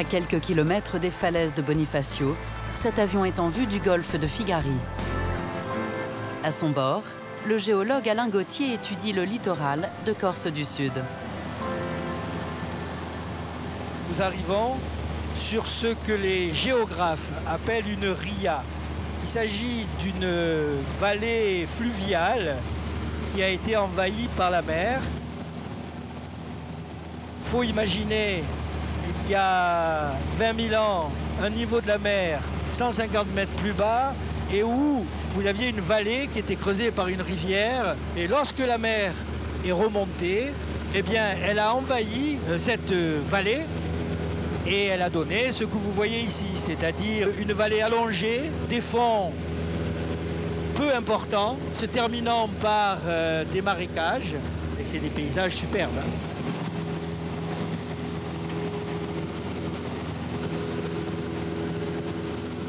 À quelques kilomètres des falaises de Bonifacio, cet avion est en vue du golfe de Figari. À son bord, le géologue Alain Gauthier étudie le littoral de Corse du Sud. Nous arrivons sur ce que les géographes appellent une ria. Il s'agit d'une vallée fluviale qui a été envahie par la mer. Faut imaginer, il y a 20 000 ans, un niveau de la mer 150 mètres plus bas et où vous aviez une vallée qui était creusée par une rivière. Et lorsque la mer est remontée, eh bien, elle a envahi euh, cette euh, vallée et elle a donné ce que vous voyez ici, c'est-à-dire une vallée allongée, des fonds peu importants, se terminant par euh, des marécages. Et c'est des paysages superbes.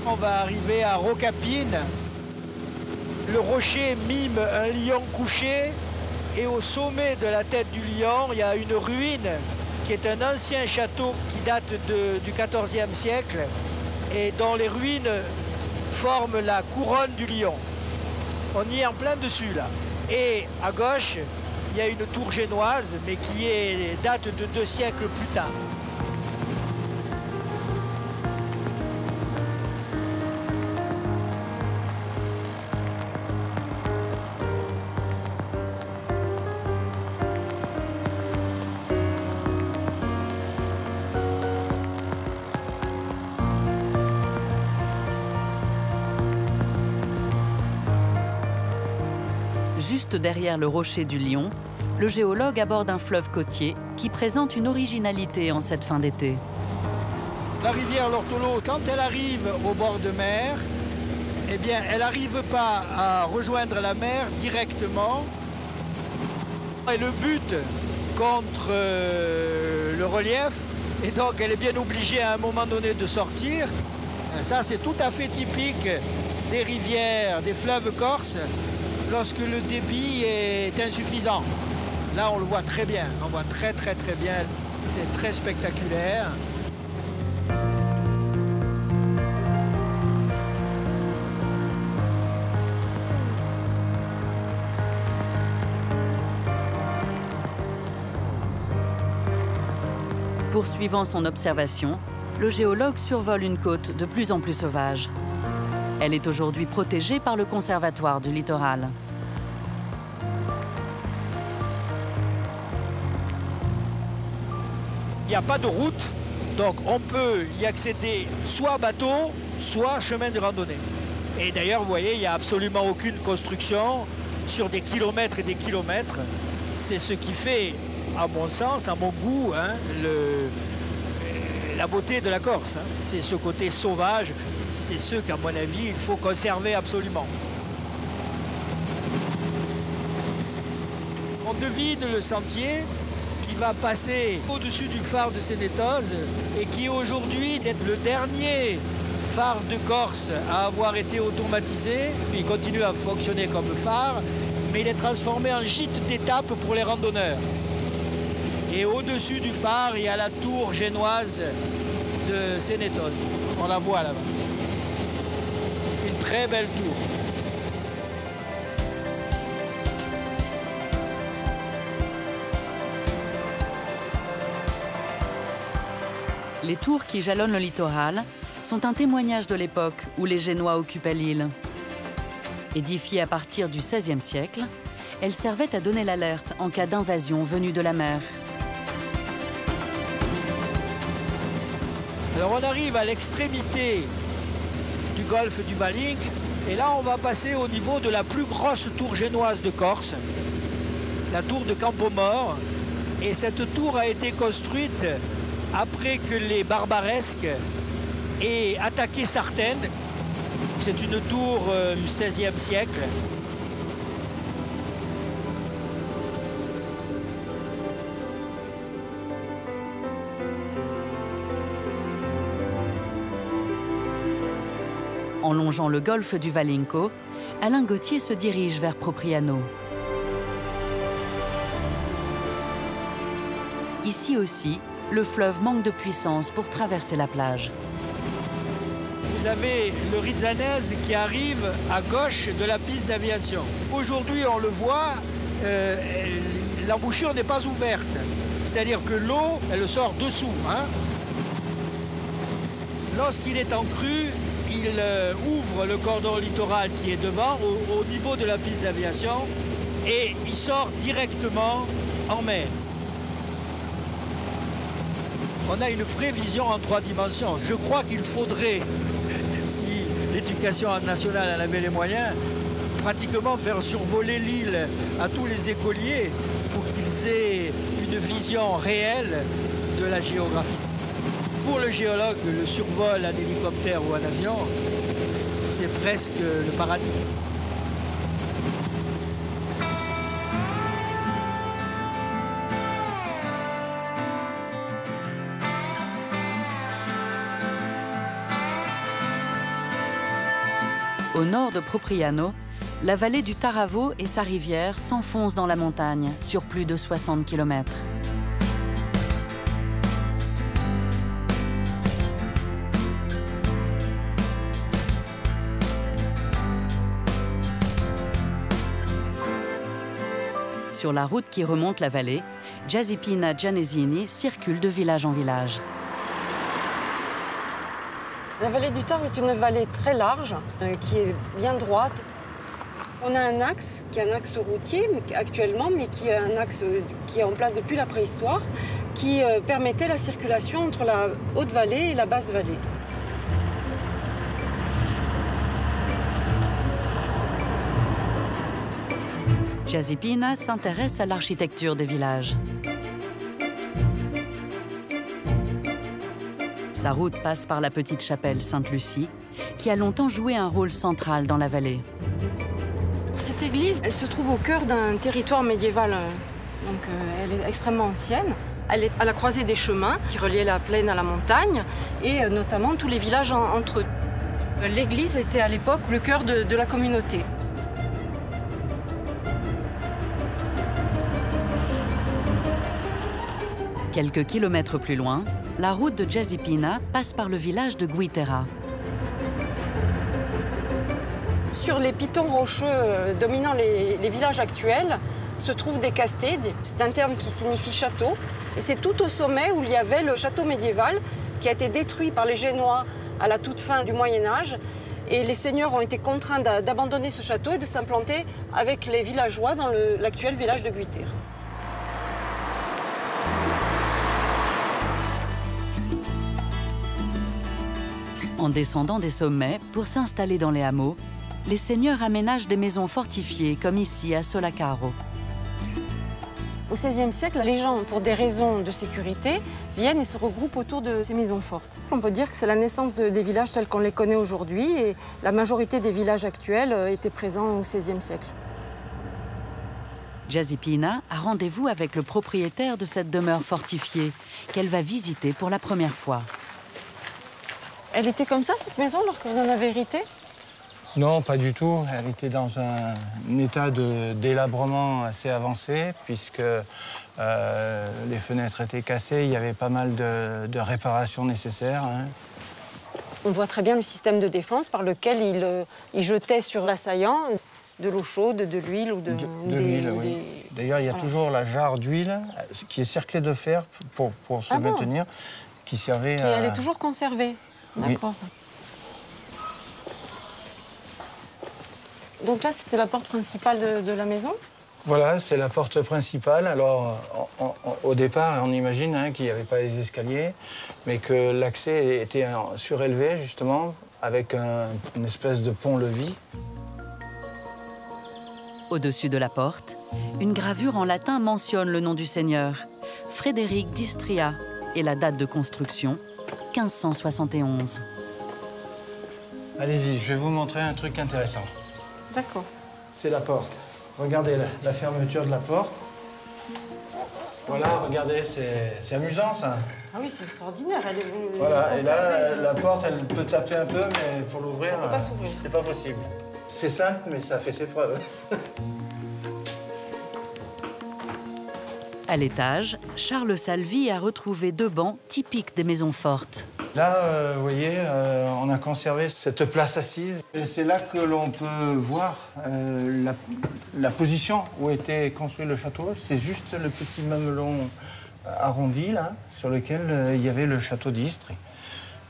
On va arriver à Rocapine, le rocher mime un lion couché et au sommet de la tête du lion, il y a une ruine qui est un ancien château qui date du XIVe siècle et dont les ruines forment la couronne du lion. On y est en plein dessus là. Et à gauche, il y a une tour génoise, mais qui date de deux siècles plus tard. Derrière le rocher du Lion, le géologue aborde un fleuve côtier qui présente une originalité en cette fin d'été. La rivière Lortolo, quand elle arrive au bord de mer, eh bien, elle n'arrive pas à rejoindre la mer directement. Et le but contre euh, le relief, et donc elle est bien obligée à un moment donné de sortir. Ça, c'est tout à fait typique des rivières, des fleuves corses lorsque le débit est insuffisant. Là, on le voit très bien, on voit très très très bien. C'est très spectaculaire. Poursuivant son observation, le géologue survole une côte de plus en plus sauvage. Elle est aujourd'hui protégée par le Conservatoire du littoral. Il n'y a pas de route, donc on peut y accéder soit bateau, soit chemin de randonnée. Et d'ailleurs, vous voyez, il n'y a absolument aucune construction sur des kilomètres et des kilomètres. C'est ce qui fait, à mon sens, à mon goût, hein, la beauté de la Corse. Hein. C'est ce côté sauvage, c'est ce qu'à mon avis, il faut conserver absolument. On devine le sentier qui va passer au-dessus du phare de Sénétose et qui aujourd'hui est le dernier phare de Corse à avoir été automatisé. Il continue à fonctionner comme phare, mais il est transformé en gîte d'étape pour les randonneurs. Et au-dessus du phare, il y a la tour génoise On la voit là-bas très belle tour. Les tours qui jalonnent le littoral sont un témoignage de l'époque où les Génois occupaient l'île. Édifiées à partir du XVIe siècle, elles servaient à donner l'alerte en cas d'invasion venue de la mer. Alors on arrive à l'extrémité du golfe du Valink. Et là, on va passer au niveau de la plus grosse tour génoise de Corse, la tour de Campomort. Et cette tour a été construite après que les barbaresques aient attaqué Sartène. C'est une tour euh, du XVIe siècle En longeant le golfe du Valinco, Alain Gauthier se dirige vers Propriano. Ici aussi, le fleuve manque de puissance pour traverser la plage. Vous avez le Rizzanese qui arrive à gauche de la piste d'aviation. Aujourd'hui, on le voit, euh, l'embouchure n'est pas ouverte. C'est-à-dire que l'eau, elle sort dessous. Hein. Lorsqu'il est en crue, il euh, ouvre le cordon littoral qui est devant, au, niveau de la piste d'aviation, et il sort directement en mer. On a une vraie vision en trois dimensions. Je crois qu'il faudrait, si l'éducation nationale en avait les moyens, pratiquement faire survoler l'île à tous les écoliers pour qu'ils aient une vision réelle de la géographie. Pour le géologue, le survol en hélicoptère ou en avion, c'est presque le paradis. Au nord de Propriano, la vallée du Taravo et sa rivière s'enfoncent dans la montagne sur plus de 60 km. Sur la route qui remonte la vallée, Giazippina Gianesini circule de village en village. La vallée du Tarn est une vallée très large, euh, qui est bien droite. On a un axe, qui est un axe routier actuellement, mais qui est un axe euh, qui est en place depuis la préhistoire, qui euh, permettait la circulation entre la haute vallée et la basse vallée. Giazippina s'intéresse à l'architecture des villages. Sa route passe par la petite chapelle Sainte-Lucie, qui a longtemps joué un rôle central dans la vallée. Cette église, elle se trouve au cœur d'un territoire médiéval, euh, donc euh, elle est extrêmement ancienne. Elle est à la croisée des chemins qui reliaient la plaine à la montagne et euh, notamment tous les villages entre eux. L'église était à l'époque le cœur de la communauté. Quelques kilomètres plus loin, la route de Jazipina passe par le village de Guitera. Sur les pitons rocheux euh, dominant les, villages actuels se trouvent des castèdes. C'est un terme qui signifie château. Et c'est tout au sommet où il y avait le château médiéval qui a été détruit par les Génois à la toute fin du Moyen Âge. Et les seigneurs ont été contraints d'abandonner ce château et de s'implanter avec les villageois dans l'actuel village de Guitera. En descendant des sommets pour s'installer dans les hameaux, les seigneurs aménagent des maisons fortifiées comme ici à Solacaro. Au XVIe siècle, les gens, pour des raisons de sécurité, viennent et se regroupent autour de ces maisons fortes. On peut dire que c'est la naissance des villages tels qu'on les connaît aujourd'hui et la majorité des villages actuels euh, étaient présents au XVIe siècle. Jazipina a rendez-vous avec le propriétaire de cette demeure fortifiée qu'elle va visiter pour la première fois. Elle était comme ça, cette maison, lorsque vous en avez hérité? Non, pas du tout. Elle était dans un, état de délabrement assez avancé, puisque euh, les fenêtres étaient cassées, il y avait pas mal de, réparations nécessaires. Hein. On voit très bien le système de défense par lequel il, euh, jetait sur l'assaillant de l'eau chaude, de l'huile ou de, de, l'huile. Oui. D'ailleurs, il y a toujours la jarre d'huile qui est cerclée de fer pour, se ah maintenir, qui servait à... Elle est toujours conservée D'accord. Donc là, c'était la porte principale de, la maison Voilà, c'est la porte principale. Alors, au départ, on imagine hein, qu'il n'y avait pas les escaliers, mais que l'accès était surélevé, justement, avec une espèce de pont-levis. Au-dessus de la porte, une gravure en latin mentionne le nom du seigneur, Frédéric d'Istria, et la date de construction, 1571. Allez-y, je vais vous montrer un truc intéressant. D'accord. C'est la porte. Regardez la, fermeture de la porte. Voilà, regardez, c'est amusant ça. Ah oui, c'est extraordinaire. voilà, et là, la porte, elle peut taper un peu, mais pour l'ouvrir, c'est pas possible. C'est simple, mais ça fait ses preuves. À l'étage, Charles Salvi a retrouvé deux bancs typiques des maisons fortes. Là, euh, vous voyez, euh, on a conservé cette place assise. C'est là que l'on peut voir euh, la, position où était construit le château. C'est juste le petit mamelon arrondi, là, sur lequel il y avait le château d'Istres.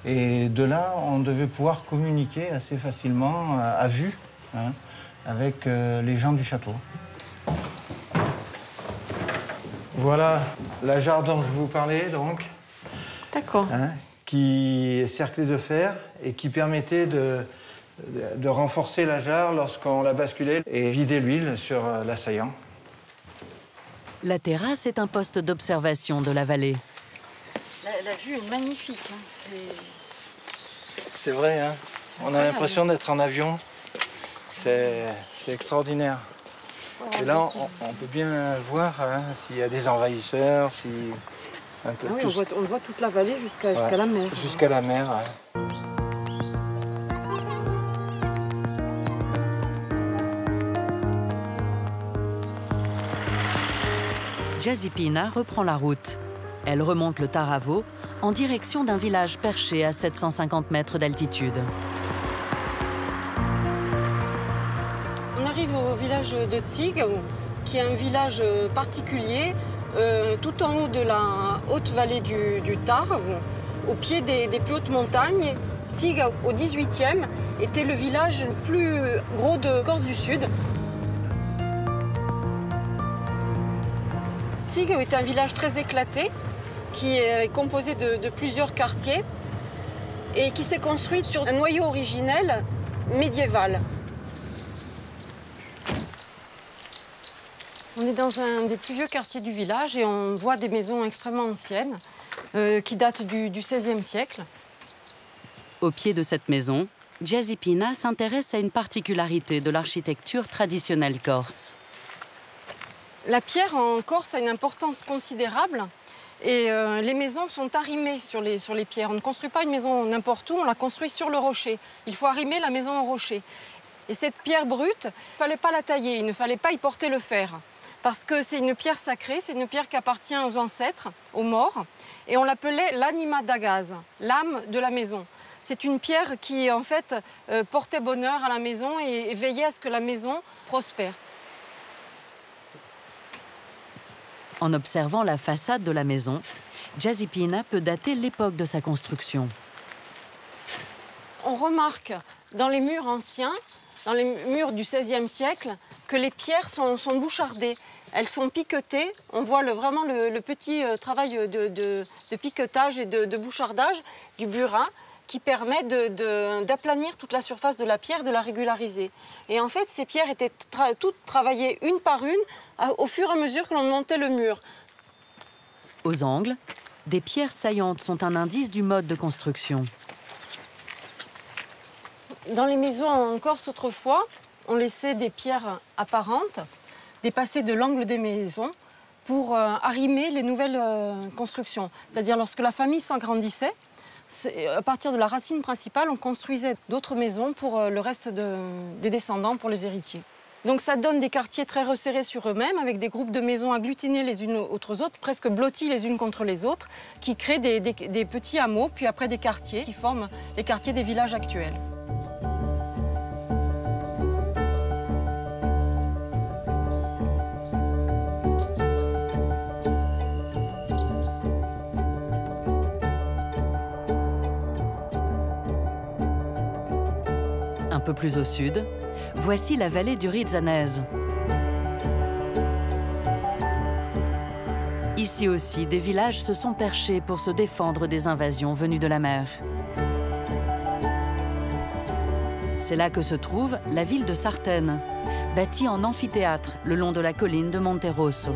Et de là, on devait pouvoir communiquer assez facilement, à vue, hein, avec les gens du château. Voilà la jarre dont je vous parlais, donc. D'accord. hein, qui est cerclée de fer et qui permettait de, renforcer la jarre lorsqu'on la basculait et vider l'huile sur euh, l'assaillant. La terrasse est un poste d'observation de la vallée. La, vue est magnifique. hein. C'est vrai, hein on a l'impression d'être en avion. C'est extraordinaire. Et là, on, on peut bien voir hein, s'il y a des envahisseurs, si un peu Ah oui, tout on, voit, on voit toute la vallée jusqu'à la mer. jusqu'à la mer. ouais. Jazipina reprend la route. Elle remonte le Taravo en direction d'un village perché à 750 mètres d'altitude. De Tig, qui est un village particulier, euh, tout en haut de la haute vallée du, Tare, au pied des, des plus hautes montagnes. Tig, au 18e, était le village le plus gros de Corse du Sud. Tig est un village très éclaté, qui est composé de, de plusieurs quartiers et qui s'est construit sur un noyau originel médiéval. On est dans un des plus vieux quartiers du village et on voit des maisons extrêmement anciennes euh, qui datent du, du XVIe siècle. Au pied de cette maison, Jazipina s'intéresse à une particularité de l'architecture traditionnelle corse. La pierre en Corse a une importance considérable et euh, les maisons sont arrimées sur les, sur les pierres. On ne construit pas une maison n'importe où, on la construit sur le rocher. Il faut arrimer la maison au rocher. Et cette pierre brute, il ne fallait pas la tailler, il ne fallait pas y porter le fer. Parce que c'est une pierre sacrée, c'est une pierre qui appartient aux ancêtres, aux morts. Et on l'appelait l'anima d'agaz, l'âme de la maison. C'est une pierre qui, en fait, euh, portait bonheur à la maison et, et veillait à ce que la maison prospère. En observant la façade de la maison, Jazipina peut dater l'époque de sa construction. On remarque dans les murs anciens, dans les murs du XVIe siècle, que les pierres sont, bouchardées. Elles sont piquetées. On voit le- vraiment le, petit euh, travail de, piquetage et de, bouchardage du burin qui permet d'aplanir toute la surface de la pierre, de la régulariser. Et en fait, ces pierres étaient toutes travaillées une par une au fur et à mesure que l'on montait le mur. Aux angles, des pierres saillantes sont un indice du mode de construction. Dans les maisons en Corse autrefois, on laissait des pierres apparentes dépasser de l'angle des maisons pour euh, arrimer les nouvelles euh, constructions. C'est-à-dire lorsque la famille s'agrandissait, c'est- à partir de la racine principale, on construisait d'autres maisons pour euh, le reste de- des descendants, pour les héritiers. Donc ça donne des quartiers très resserrés sur eux-mêmes, avec des groupes de maisons agglutinées les unes aux autres, presque blotties les unes contre les autres, qui créent des petits hameaux, puis après des quartiers qui forment les quartiers des villages actuels. Peu plus au sud, voici la vallée du Rizzanese. Ici aussi, des villages se sont perchés pour se défendre des invasions venues de la mer. C'est là que se trouve la ville de Sartène, bâtie en amphithéâtre le long de la colline de Monterosso.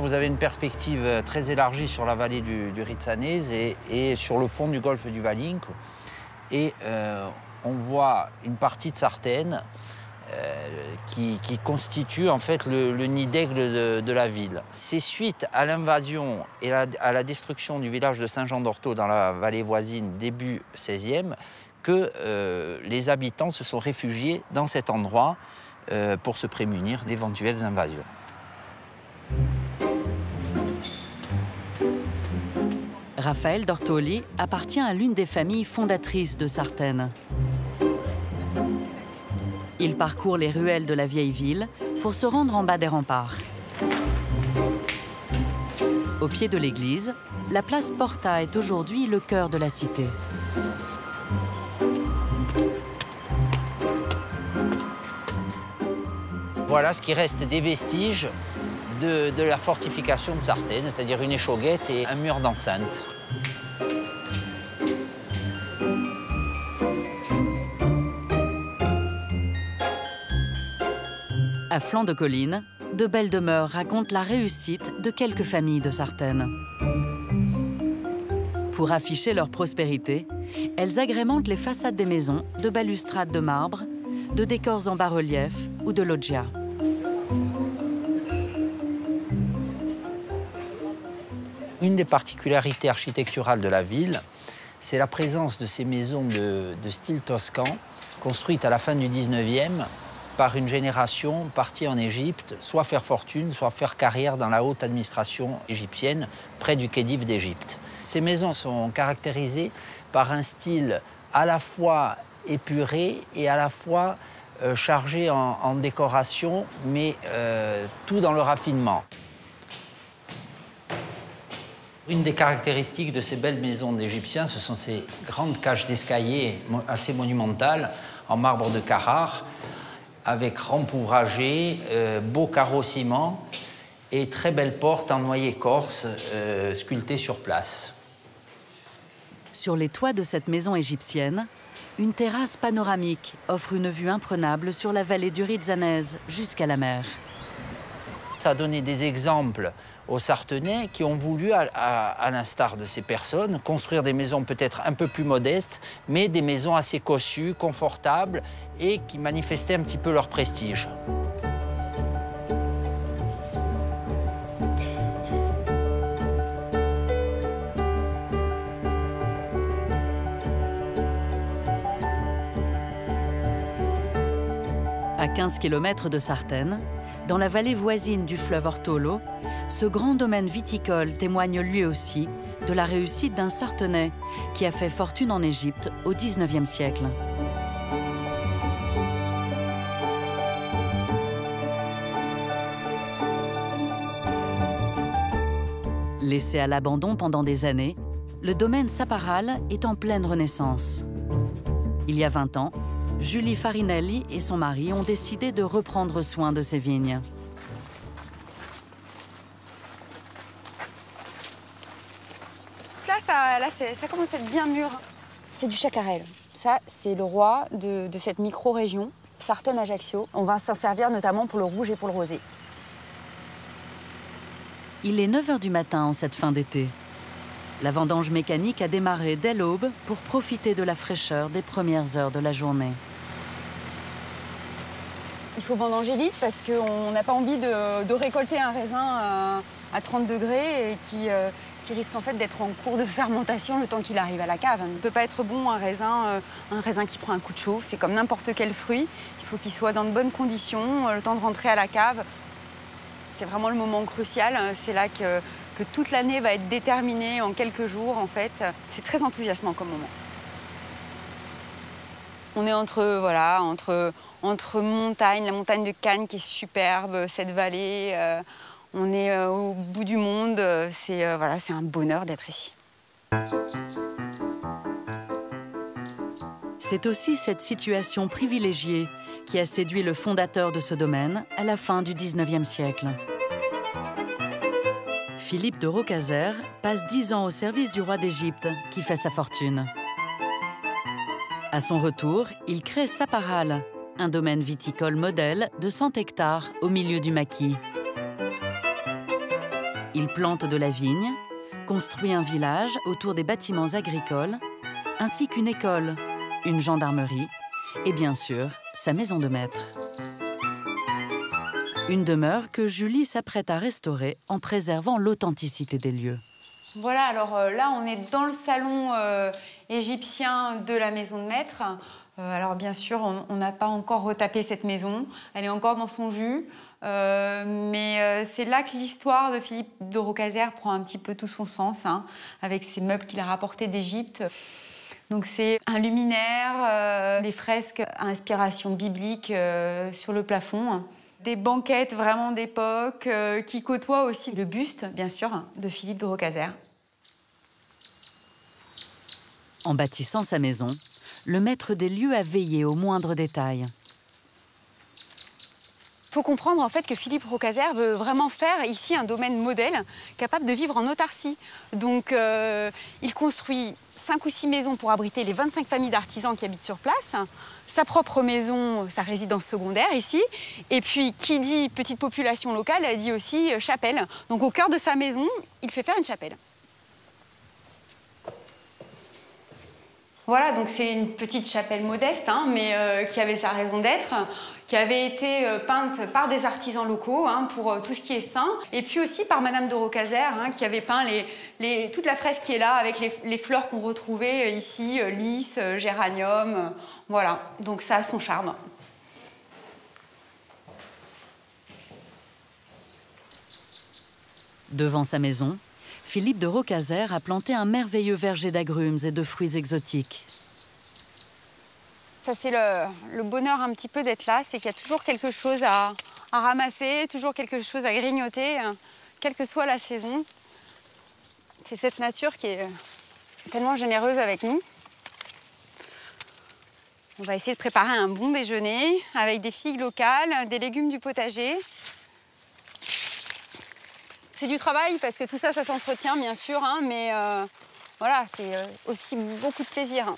Vous avez une perspective euh, très élargie sur la vallée du, du Rizzanese et, sur le fond du golfe du Valinco. Et euh, on voit une partie de Sartène qui, constitue en fait le, nid d'aigle de, la ville. C'est suite à l'invasion et à la destruction du village de Saint-Jean-d'Orto dans la vallée voisine début 16e que euh, les habitants se sont réfugiés dans cet endroit euh, pour se prémunir d'éventuelles invasions. Raphaël Dortoli appartient à l'une des familles fondatrices de Sartène. Il parcourt les ruelles de la vieille ville pour se rendre en bas des remparts. Au pied de l'église, la place Porta est aujourd'hui le cœur de la cité. Voilà ce qui reste des vestiges de, la fortification de Sartène, c'est-à-dire une échauguette et un mur d'enceinte. À flanc de colline, de belles demeures racontent la réussite de quelques familles de Sartène. Pour afficher leur prospérité, elles agrémentent les façades des maisons de balustrades de marbre, de décors en bas-relief ou de loggia. Une des particularités architecturales de la ville, c'est la présence de ces maisons de, de style toscan, construites à la fin du 19e par une génération partie en Égypte, soit faire fortune, soit faire carrière dans la haute administration égyptienne, près du Khedive d'Égypte. Ces maisons sont caractérisées par un style à la fois épuré et à la fois euh, chargé en, décoration, mais euh, tout dans le raffinement. Une des caractéristiques de ces belles maisons d'Égyptiens, ce sont ces grandes cages d'escalier assez monumentales en marbre de Carrare, avec rampe ouvragée, euh, beau et très belle porte en noyer corse euh, sculptée sur place. Sur les toits de cette maison égyptienne, une terrasse panoramique offre une vue imprenable sur la vallée du Ritzanès jusqu'à la mer. Ça a donné des exemples aux Sartenais qui ont voulu, à, l'instar de ces personnes, construire des maisons peut-être un peu plus modestes, mais des maisons assez cossues, confortables et qui manifestaient un petit peu leur prestige. À 15 km de Sartène, dans la vallée voisine du fleuve Ortolo, ce grand domaine viticole témoigne lui aussi de la réussite d'un Sartenais qui a fait fortune en Égypte au XIXe siècle. Laissé à l'abandon pendant des années, le domaine Saparal est en pleine renaissance. Il y a 20 ans, Julie Farinelli et son mari ont décidé de reprendre soin de ces vignes. Là, ça, commence à être bien mûr. C'est du chacarel. Ça, c'est le roi de, de cette micro-région, Sartène-Ajaccio. On va s'en servir notamment pour le rouge et pour le rosé. Il est 9 h du matin en cette fin d'été. La vendange mécanique a démarré dès l'aube pour profiter de la fraîcheur des premières heures de la journée. Il faut vendanger vite parce qu'on n'a pas envie de, récolter un raisin euh, à 30 degrés et euh, qui, risque en fait d'être en cours de fermentation le temps qu'il arrive à la cave. Il ne peut pas être bon un raisin, euh, un raisin qui prend un coup de chauffe. C'est comme n'importe quel fruit. Il faut qu'il soit dans de bonnes conditions, le temps de rentrer à la cave. C'est vraiment le moment crucial. C'est là que, toute l'année va être déterminée en quelques jours, en fait. C'est très enthousiasmant comme moment. On est entre, voilà, entre, entre montagnes, la montagne de Cannes qui est superbe, cette vallée. Euh, on est euh, au bout du monde. C'est euh, voilà, un bonheur d'être ici. C'est aussi cette situation privilégiée qui a séduit le fondateur de ce domaine à la fin du 19e siècle. Philippe de Rocazer passe dix ans au service du roi d'Égypte, qui fait sa fortune. À son retour, il crée Saparal, un domaine viticole modèle de 100 hectares au milieu du maquis. Il plante de la vigne, construit un village autour des bâtiments agricoles, ainsi qu'une école, une gendarmerie et bien sûr sa maison de maître. Une demeure que Julie s'apprête à restaurer en préservant l'authenticité des lieux. Voilà, alors euh, là, on est dans le salon euh, égyptien de la maison de maître. Euh, alors bien sûr, on n'a pas encore retapé cette maison, elle est encore dans son jus. mais c'est là que l'histoire de Philippe de Rocazer prend un petit peu tout son sens, hein, avec ces meubles qu'il a rapportés d'Égypte. Donc c'est un luminaire, des fresques à inspiration biblique sur le plafond des banquettes vraiment d'époque euh, qui côtoient aussi le buste, bien sûr, de Philippe de Rocazer. En bâtissant sa maison, le maître des lieux a veillé aux moindres détails. Il faut comprendre en fait que Philippe Rocazer veut vraiment faire ici un domaine modèle capable de vivre en autarcie. Donc euh, il construit cinq ou six maisons pour abriter les 25 familles d'artisans qui habitent sur place sa propre maison, sa résidence secondaire ici. Et puis, qui dit petite population locale, dit aussi euh, chapelle. Donc, au cœur de sa maison, il fait faire une chapelle. Voilà, donc c'est une petite chapelle modeste, hein, mais euh, qui avait sa raison d'être qui avait été euh, peinte par des artisans locaux hein, pour euh, tout ce qui est saint, et puis aussi par Madame de Rocazer, hein, qui avait peint toute la fresque qui est là avec les, fleurs qu'on retrouvait euh, ici, lys, géranium, voilà. Donc ça a son charme. Devant sa maison, Philippe de Rocazer a planté un merveilleux verger d'agrumes et de fruits exotiques. Ça, c'est le, bonheur un petit peu d'être là, c'est qu'il y a toujours quelque chose à, ramasser, toujours quelque chose à grignoter, hein, quelle que soit la saison. C'est cette nature qui est tellement généreuse avec nous. On va essayer de préparer un bon déjeuner avec des figues locales, des légumes du potager. C'est du travail parce que tout ça, ça s'entretient bien sûr, hein, mais euh, voilà, c'est euh, aussi beaucoup de plaisir.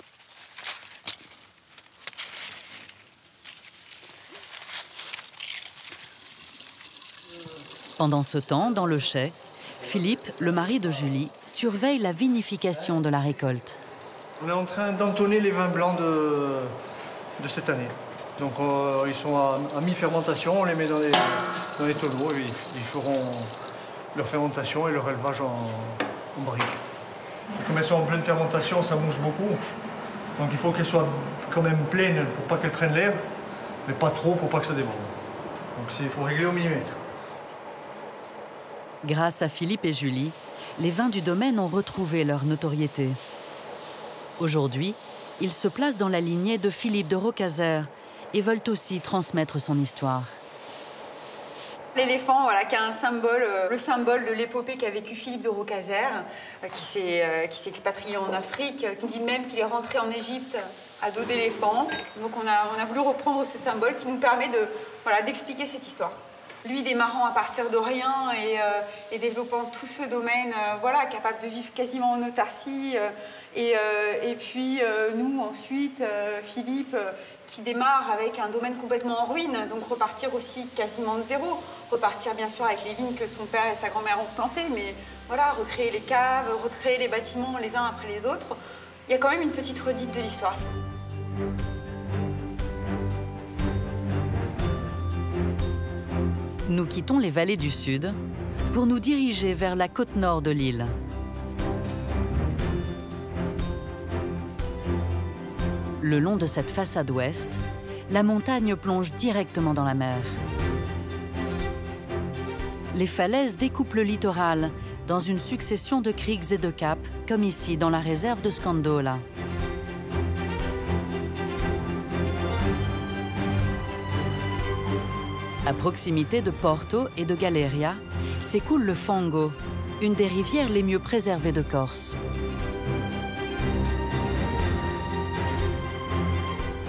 Pendant ce temps, dans le chai, Philippe, le mari de Julie, surveille la vinification de la récolte. On est en train d'entonner les vins blancs de, cette année. Donc euh, ils sont à, mi-fermentation, on les met dans les, dans tonneaux et ils feront leur fermentation et leur élevage en, barrique. Comme elles sont en pleine fermentation, ça mouche beaucoup. Donc il faut qu'elles soient quand même pleines pour pas qu'elles prennent l'air, mais pas trop pour pas que ça déborde. Donc il faut régler au millimètre. Grâce à Philippe et Julie, les vins du domaine ont retrouvé leur notoriété. Aujourd'hui, ils se placent dans la lignée de Philippe de Rocazer et veulent aussi transmettre son histoire. L'éléphant, voilà, qui un symbole, euh, le symbole de l'épopée qu'a vécu Philippe de Rocazer, euh, euh, qui s'est expatrié en Afrique, qui dit même qu'il est rentré en Égypte à dos d'éléphant. Donc on a, on a voulu reprendre ce symbole qui nous permet de, voilà, d'expliquer cette histoire lui démarrant à partir de rien et, euh, développant tout ce domaine, euh, voilà, capable de vivre quasiment en autarcie. Euh, et, puis nous ensuite, Philippe, qui démarre avec un domaine complètement en ruine, donc repartir aussi quasiment de zéro, repartir bien sûr avec les vignes que son père et sa grand-mère ont plantées, mais voilà, recréer les caves, recréer les bâtiments les uns après les autres. Il y a quand même une petite redite de l'histoire. Nous quittons les vallées du sud pour nous diriger vers la côte nord de l'île. Le long de cette façade ouest, la montagne plonge directement dans la mer. Les falaises découpent le littoral dans une succession de criques et de caps, comme ici dans la réserve de Scandola. À proximité de Porto et de Galeria s'écoule le Fango, une des rivières les mieux préservées de Corse.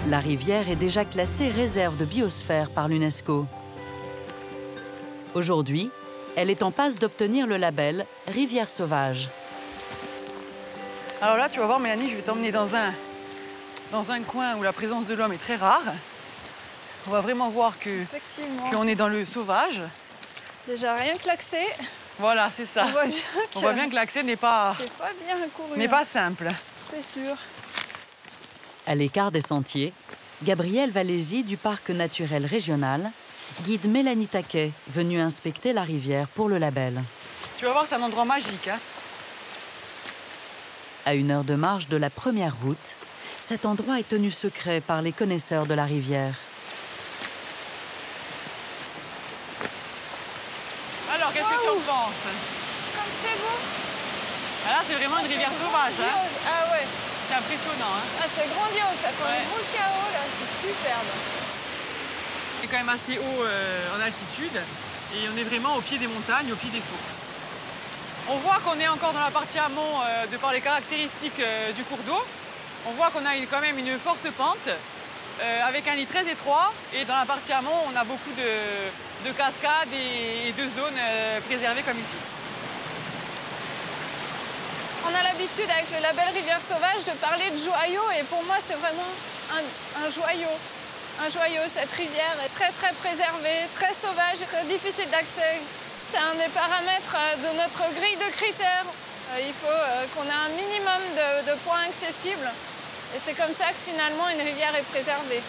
La rivière est déjà classée réserve de biosphère par l'UNESCO. Aujourd'hui, elle est en passe d'obtenir le label Rivière sauvage. Alors là, tu vas voir, Mélanie, je vais t'emmener dans un, dans un coin où la présence de l'homme est très rare. On va vraiment voir que qu'on est dans le sauvage. Déjà rien que l'accès. Voilà, c'est ça. On voit bien que, l'accès n'est pas, n'est pas simple. C'est sûr. À l'écart des sentiers, Gabrielle Valézy du parc naturel régional guide Mélanie Taquet, venue inspecter la rivière pour le label. Tu vas voir, c'est un endroit magique. Hein. À une heure de marche de la première route, cet endroit est tenu secret par les connaisseurs de la rivière. Alors, Comme c'est beau. Ah, Là, c'est vraiment une rivière sauvage. Hein. Ah ouais. C'est impressionnant. Hein. Ah, c'est grandiose, ça fait Ouais. un beau chaos là, c'est superbe. C'est quand même assez haut euh, en altitude et on est vraiment au pied des montagnes, au pied des sources. On voit qu'on est encore dans la partie amont euh, de par les caractéristiques euh, du cours d'eau. On voit qu'on a une- quand même une forte pente euh, avec un lit très étroit et dans la partie amont on a beaucoup de, de cascades et, de zones euh, préservées comme ici. On a l'habitude avec le label Rivière Sauvage de parler de joyau et pour moi c'est vraiment un, joyau. Un joyau, cette rivière est très très préservée, très sauvage, très difficile d'accès. C'est un des paramètres euh, de notre grille de critères. Il faut qu'on ait un minimum de points accessibles et c'est comme ça que finalement une rivière est préservée.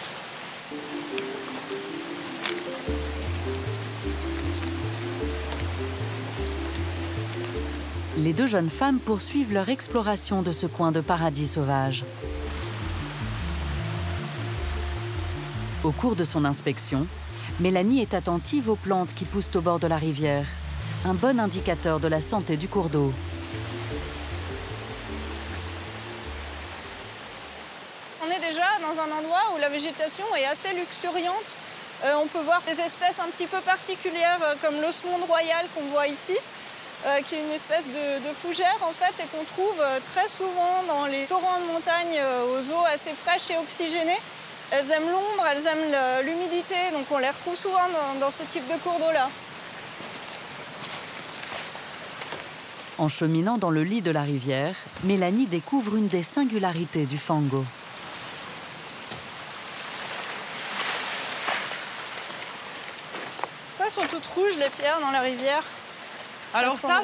Les deux jeunes femmes poursuivent leur exploration de ce coin de paradis sauvage. Au cours de son inspection, Mélanie est attentive aux plantes qui poussent au bord de la rivière, un bon indicateur de la santé du cours d'eau. On est déjà dans un endroit où la végétation est assez luxuriante. Euh, on peut voir des espèces un petit peu particulières euh, comme l'osmonde royal qu'on voit ici, euh, qui est une espèce de, fougère en fait et qu'on trouve très souvent dans les torrents de montagne aux eaux assez fraîches et oxygénées. Elles aiment l'ombre, elles aiment l'humidité, donc on les retrouve souvent dans, dans ce type de cours d'eau-là. En cheminant dans le lit de la rivière, Mélanie découvre une des singularités du fango. Pourquoi sont toutes rouges les pierres dans la rivière Alors ça,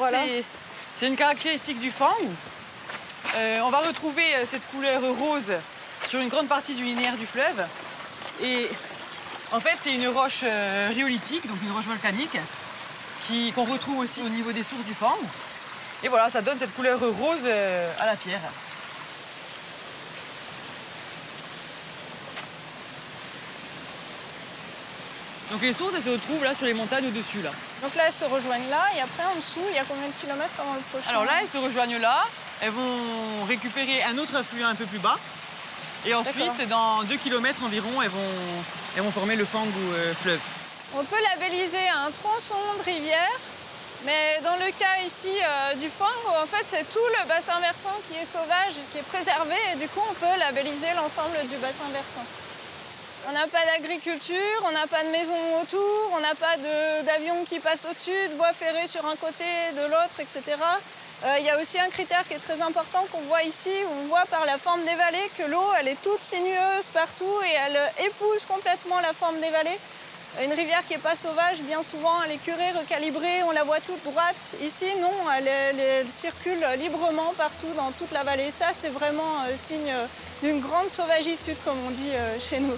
c'est- une caractéristique du fang. Euh, on va retrouver euh, cette couleur rose sur une grande partie du linéaire du fleuve. Et en fait, c'est une roche euh, rhyolitique, donc une roche volcanique, qu'on retrouve aussi au niveau des sources du fang. Et voilà, ça donne cette couleur rose euh, à la pierre. Donc les sources, elles se retrouvent là sur les montagnes au-dessus là. Donc là, elles se rejoignent là, et après en dessous, il y a combien de kilomètres avant le prochain Alors là, elles se rejoignent là. Elles vont récupérer un autre affluent un peu plus bas. Et ensuite, dans 2 km environ, elles vont, elles vont former le Fang ou euh, fleuve. On peut labelliser un tronçon de rivière, mais dans le cas ici euh, du Fang, en fait, c'est tout le bassin versant qui est sauvage, qui est préservé, et du coup, on peut labelliser l'ensemble du bassin versant. On n'a pas d'agriculture, on n'a pas de maison autour, on n'a pas d'avion qui passe au-dessus, de voies ferrées sur un côté, de l'autre, etc. Euh, Il y a aussi un critère qui est très important qu'on voit ici, on voit par la forme des vallées que l'eau, elle est toute sinueuse partout et elle épouse complètement la forme des vallées. Une rivière qui n'est pas sauvage, bien souvent, elle est curée, recalibrée, on la voit toute droite. Ici, non, elle, elle- circule librement partout dans toute la vallée. Ça, c'est vraiment euh, signe euh, d'une grande sauvagitude, comme on dit chez nous.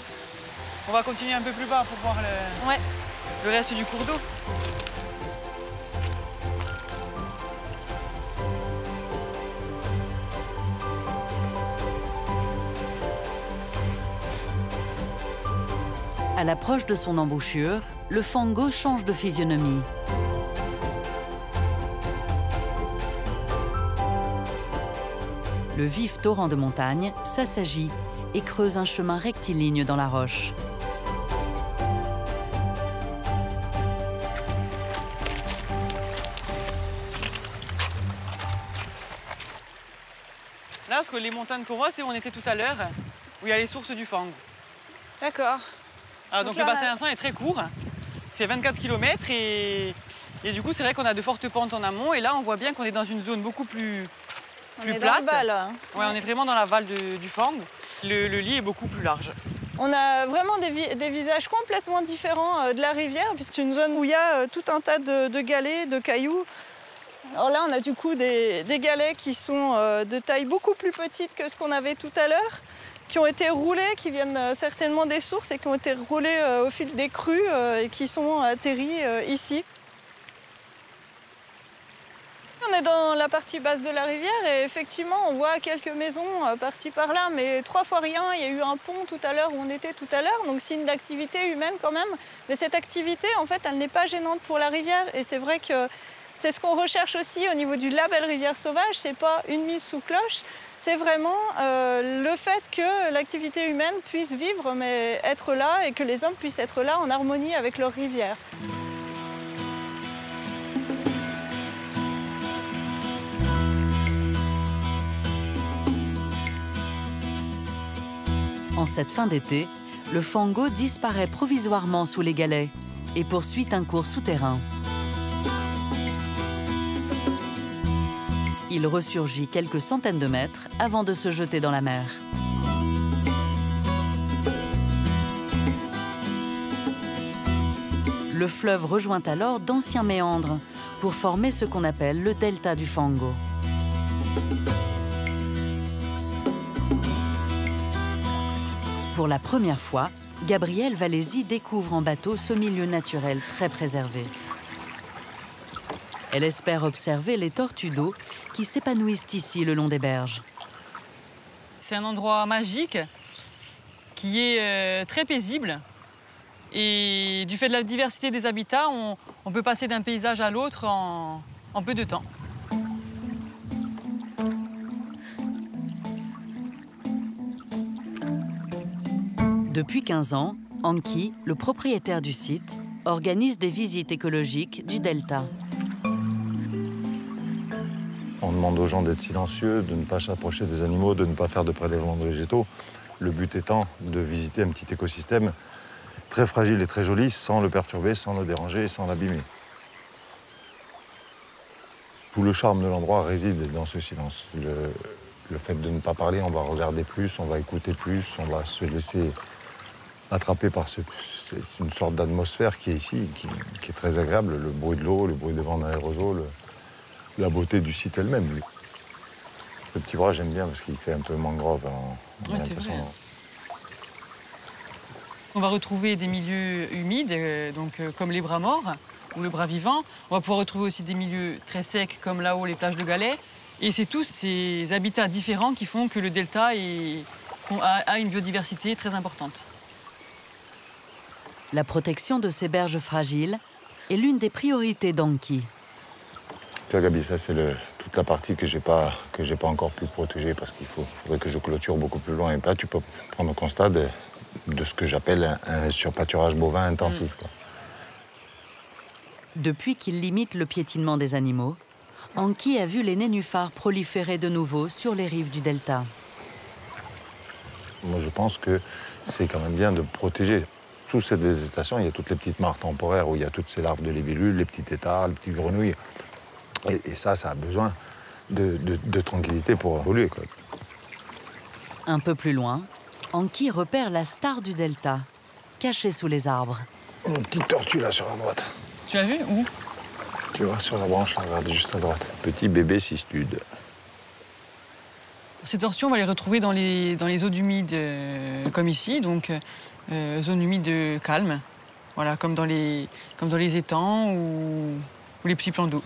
On va continuer un peu plus bas pour voir le, Ouais. le reste du cours d'eau. À l'approche de son embouchure, le fango change de physionomie. Le vif torrent de montagne s'assagit et creuse un chemin rectiligne dans la roche. Que les montagnes voit, c'est où on était tout à l'heure, où il y a les sources du Fang. D'accord. Ah, Donc donc là, le bassin versant est très court, il fait 24 km et, et du coup c'est vrai qu'on a de fortes pentes en amont et là on voit bien qu'on est dans une zone beaucoup plus, On plus est plate. dans le bas, là. hein. Ouais, on est vraiment dans la vale de- du Fang. Le, le lit est beaucoup plus large. On a vraiment des, vi- des visages complètement différents euh, de la rivière, puisque c'est une zone où il y a euh, tout un tas de, de galets, de cailloux. Alors là, on a du coup des, galets qui sont euh, de taille beaucoup plus petite que ce qu'on avait tout à l'heure, qui ont été roulés, qui viennent euh, certainement des sources et qui ont été roulés euh, au fil des crues et qui sont atterris ici. On est dans la partie basse de la rivière et effectivement on voit quelques maisons par-ci par-là, mais trois fois rien. Il y a eu un pont tout à l'heure où on était tout à l'heure, donc signe d'activité humaine quand même. Mais cette activité, en fait, elle n'est pas gênante pour la rivière et c'est vrai que c'est ce qu'on recherche aussi au niveau du label rivière sauvage. C'est pas une mise sous cloche, c'est vraiment euh, le fait que l'activité humaine puisse vivre, mais être là et que les hommes puissent être là en harmonie avec leur rivière. En cette fin d'été, le fango disparaît provisoirement sous les galets et poursuit un cours souterrain. Il ressurgit quelques centaines de mètres avant de se jeter dans la mer. Le fleuve rejoint alors d'anciens méandres pour former ce qu'on appelle le delta du Fango. Pour la première fois, Gabriel Valézy découvre en bateau ce milieu naturel très préservé. Elle espère observer les tortues d'eau qui s'épanouissent ici le long des berges. C'est un endroit magique qui est euh, très paisible. Et du fait de la diversité des habitats, on, peut passer d'un paysage à l'autre en, en peu de temps. Depuis 15 ans, Anki, le propriétaire du site, organise des visites écologiques du delta. On demande aux gens d'être silencieux, de ne pas s'approcher des animaux, de ne pas faire de prélèvements de végétaux. Le but étant de visiter un petit écosystème très fragile et très joli sans le perturber, sans le déranger, sans l'abîmer. Tout le charme de l'endroit réside dans ce silence. Le, fait de ne pas parler, on va regarder plus, on va écouter plus, on va se laisser attraper par ce, une sorte d'atmosphère qui est ici, qui, est très agréable. Le bruit de l'eau, le bruit des vents d'aérosol, la beauté du site elle-même. Le petit bras, j'aime bien parce qu'il fait un peu mangrove. Hein. On va retrouver des milieux humides, euh, donc, euh, comme les bras morts ou le bras vivant. On va pouvoir retrouver aussi des milieux très secs, comme là-haut les plages de galets. Et c'est tous ces habitats différents qui font que le delta a une biodiversité très importante. La protection de ces berges fragiles est l'une des priorités d'Anki. Tu vois, Gabi, ça, c'est toute la partie que je n'ai pas, pas encore pu protéger parce qu'il faudrait que je clôture beaucoup plus loin. Et là, tu peux prendre constat de, de ce que j'appelle un, surpâturage bovin intensif. Depuis qu'il limite le piétinement des animaux, Anki a vu les nénuphars proliférer de nouveau sur les rives du delta? Moi, je pense que c'est quand même bien de protéger. Sous cette végétation, il y a toutes les petites mares temporaires où il y a toutes ces larves de libellules, les petits tétards, les petites grenouilles. Et, ça, ça a besoin de, tranquillité pour évoluer. Un peu plus loin, Anki repère la star du delta, cachée sous les arbres. Une petite tortue là sur la droite. Tu as vu Où? Tu vois, sur la branche là, regarde, juste à droite. Petit bébé cistude. Ces tortues, on va les retrouver dans les, dans les eaux humides, euh, comme ici, donc euh, zone humide calme, voilà, comme dans les, comme dans les étangs ou les petits plans d'eau.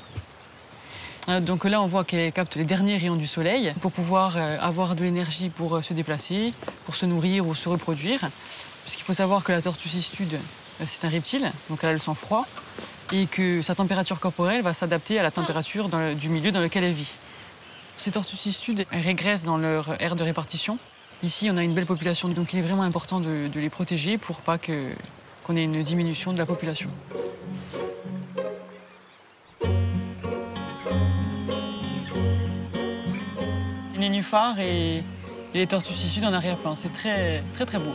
Euh, donc là, on voit qu'elle capte les derniers rayons du soleil pour pouvoir euh, avoir de l'énergie pour euh, se déplacer, pour se nourrir ou se reproduire. Parce qu'il faut savoir que la tortue cistude, c'est un reptile, donc elle a le sang froid, et que sa température corporelle va s'adapter à la température du milieu dans lequel elle vit. Ces tortues cistudes régressent dans leur aire de répartition. Ici, on a une belle population, donc il est vraiment important de, les protéger pour pas qu'on ait une diminution de la population. Nénuphars et, les tortues cistudes en arrière-plan. C'est très, très, beau.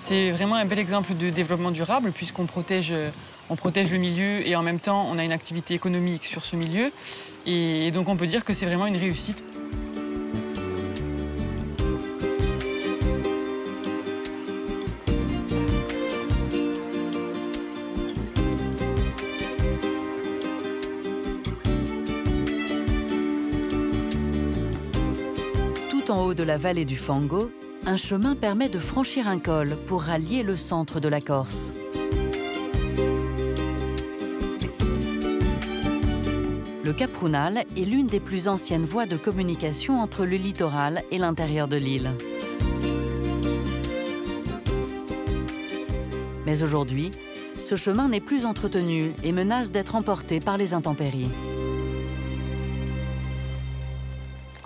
C'est vraiment un bel exemple de développement durable puisqu'on protège, on protège le milieu et en même temps on a une activité économique sur ce milieu. Et donc on peut dire que c'est vraiment une réussite. En haut de la vallée du Fango, un chemin permet de franchir un col pour rallier le centre de la Corse. Le Caprunal est l'une des plus anciennes voies de communication entre le littoral et l'intérieur de l'île. Mais aujourd'hui, ce chemin n'est plus entretenu et menace d'être emporté par les intempéries.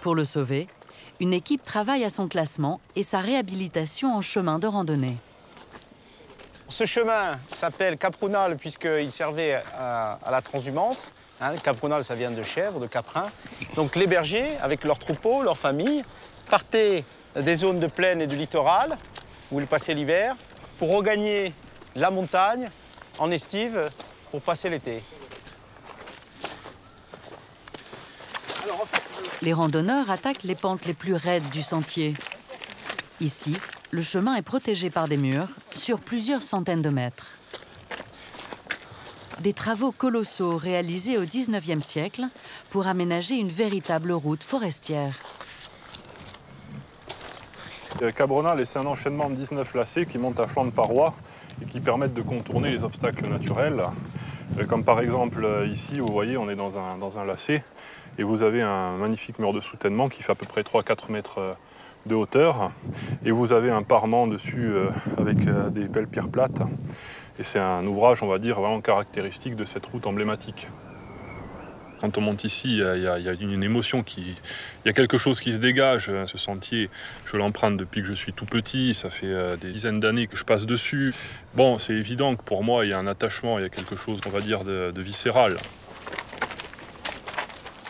Pour le sauver, une équipe travaille à son classement et sa réhabilitation en chemin de randonnée. Ce chemin s'appelle Caprunal puisqu'il servait à, la transhumance. Hein, Caprunal, ça vient de chèvre, de caprin. Donc les bergers, avec leurs troupeaux, leurs familles, partaient des zones de plaine et du littoral, où ils passaient l'hiver, pour regagner la montagne en estive pour passer l'été. Les randonneurs attaquent les pentes les plus raides du sentier. Ici, le chemin est protégé par des murs sur plusieurs centaines de mètres. Des travaux colossaux réalisés au XIXe siècle pour aménager une véritable route forestière. Le Cabronal, c'est un enchaînement de 19 lacets qui montent à flanc de paroi et qui permettent de contourner les obstacles naturels. Euh, Comme par exemple euh, ici, vous voyez, on est dans un lacet et vous avez un magnifique mur de soutènement qui fait à peu près 3-4 mètres euh, de hauteur. Et vous avez un parement dessus euh, avec euh, des belles pierres plates. Et c'est un ouvrage, on va dire, vraiment caractéristique de cette route emblématique. Quand on monte ici, il y a, une émotion qui. Il y a quelque chose qui se dégage. hein, Ce sentier, je l'emprunte depuis que je suis tout petit. Ça fait des dizaines d'années que je passe dessus. Bon, c'est évident que pour moi, il y a un attachement, il y a quelque chose, on va dire, de viscéral.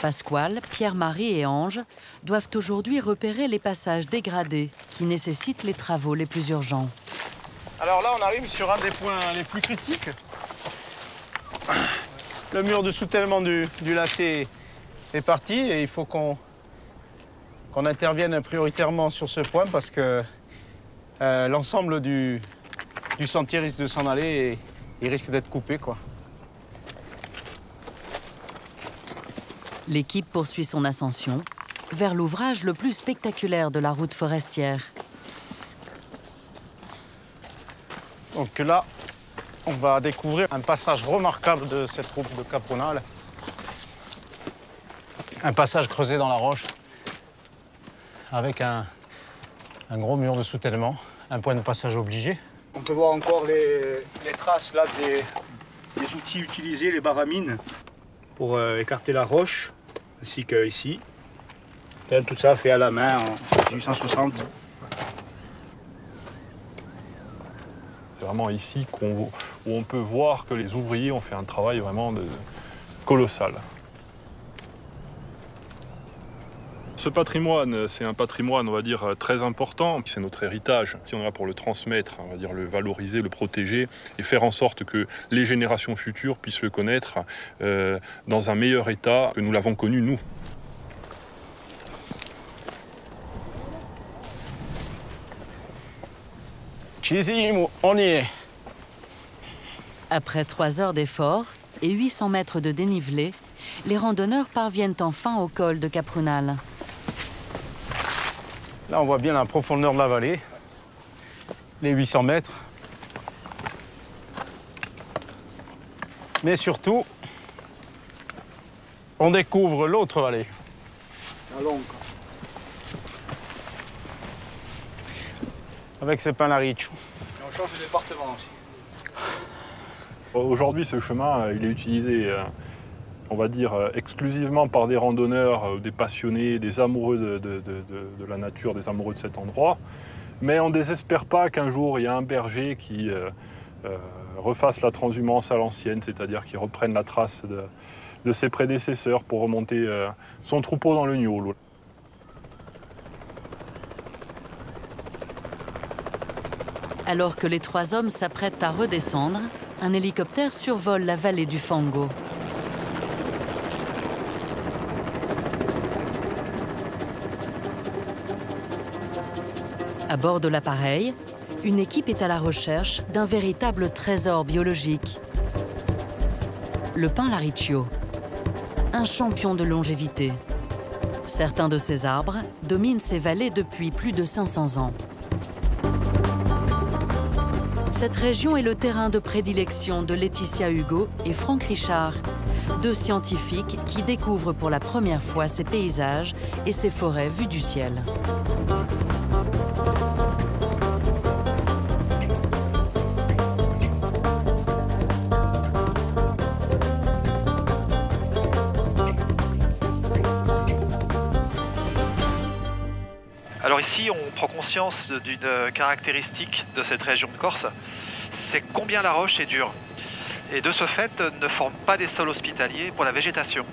Pasquale, Pierre-Marie et Ange doivent aujourd'hui repérer les passages dégradés qui nécessitent les travaux les plus urgents. Alors là, on arrive sur un des points les plus critiques. Le mur de soutènement du, lacet est parti et il faut qu'on intervienne prioritairement sur ce point parce que euh, l'ensemble du, du sentier risque de s'en aller et il risque d'être coupé. Quoi. L'équipe poursuit son ascension vers l'ouvrage le plus spectaculaire de la route forestière. Donc là, on va découvrir un passage remarquable de cette route de Capronal. Un passage creusé dans la roche avec un, un gros mur de soutènement, un point de passage obligé. On peut voir encore les, les traces là des, des outils utilisés, les baramines, pour euh, écarter la roche, ainsi que ici. Tout ça fait à la main en 1860. C'est vraiment ici qu'on- où on peut voir que les ouvriers ont fait un travail vraiment colossal. Ce patrimoine, c'est un patrimoine, on va dire, très important. C'est notre héritage. Si on est là pour le transmettre, on va dire le valoriser, le protéger et faire en sorte que les générations futures puissent le connaître euh, dans un meilleur état que nous l'avons connu, nous. On y est. Après trois heures d'effort et 800 mètres de dénivelé, les randonneurs parviennent enfin au col de Caprunal. Là, on voit bien la profondeur de la vallée, les 800 mètres. Mais surtout, on découvre l'autre vallée. La longue. Avec ses pins. Et on change de département aussi. Aujourd'hui, ce chemin, euh, il est utilisé, euh, on va dire, euh, exclusivement par des randonneurs, euh, des passionnés, des amoureux de, la nature, des amoureux de cet endroit. Mais on ne désespère pas qu'un jour, il y a un berger qui euh, refasse la transhumance à l'ancienne, c'est-à-dire qui reprenne la trace de, ses prédécesseurs pour remonter son troupeau dans le gnôle. Alors que les trois hommes s'apprêtent à redescendre, un hélicoptère survole la vallée du Fango. À bord de l'appareil, une équipe est à la recherche d'un véritable trésor biologique. Le pin Lariccio, un champion de longévité. Certains de ces arbres dominent ces vallées depuis plus de 500 ans. Cette région est le terrain de prédilection de Laetitia Hugo et Franck Richard, deux scientifiques qui découvrent pour la première fois ces paysages et ces forêts vues du ciel. D'une caractéristique de cette région de Corse, c'est combien la roche est dure. Et de ce fait, ne forme pas des sols hospitaliers pour la végétation.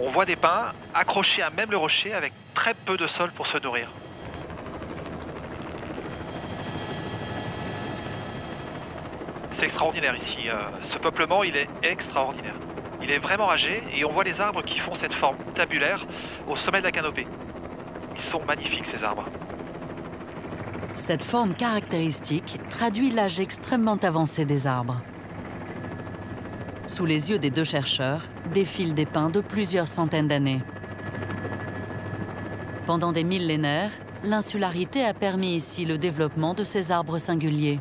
On voit des pins accrochés à même le rocher avec très peu de sol pour se nourrir. C'est extraordinaire ici. euh, Ce peuplement, il est extraordinaire. Il est vraiment âgé et on voit les arbres qui font cette forme tabulaire au sommet de la canopée. Ils sont magnifiques ces arbres. Cette forme caractéristique traduit l'âge extrêmement avancé des arbres. Sous les yeux des deux chercheurs défilent des pins de plusieurs centaines d'années. Pendant des millénaires, l'insularité a permis ici le développement de ces arbres singuliers.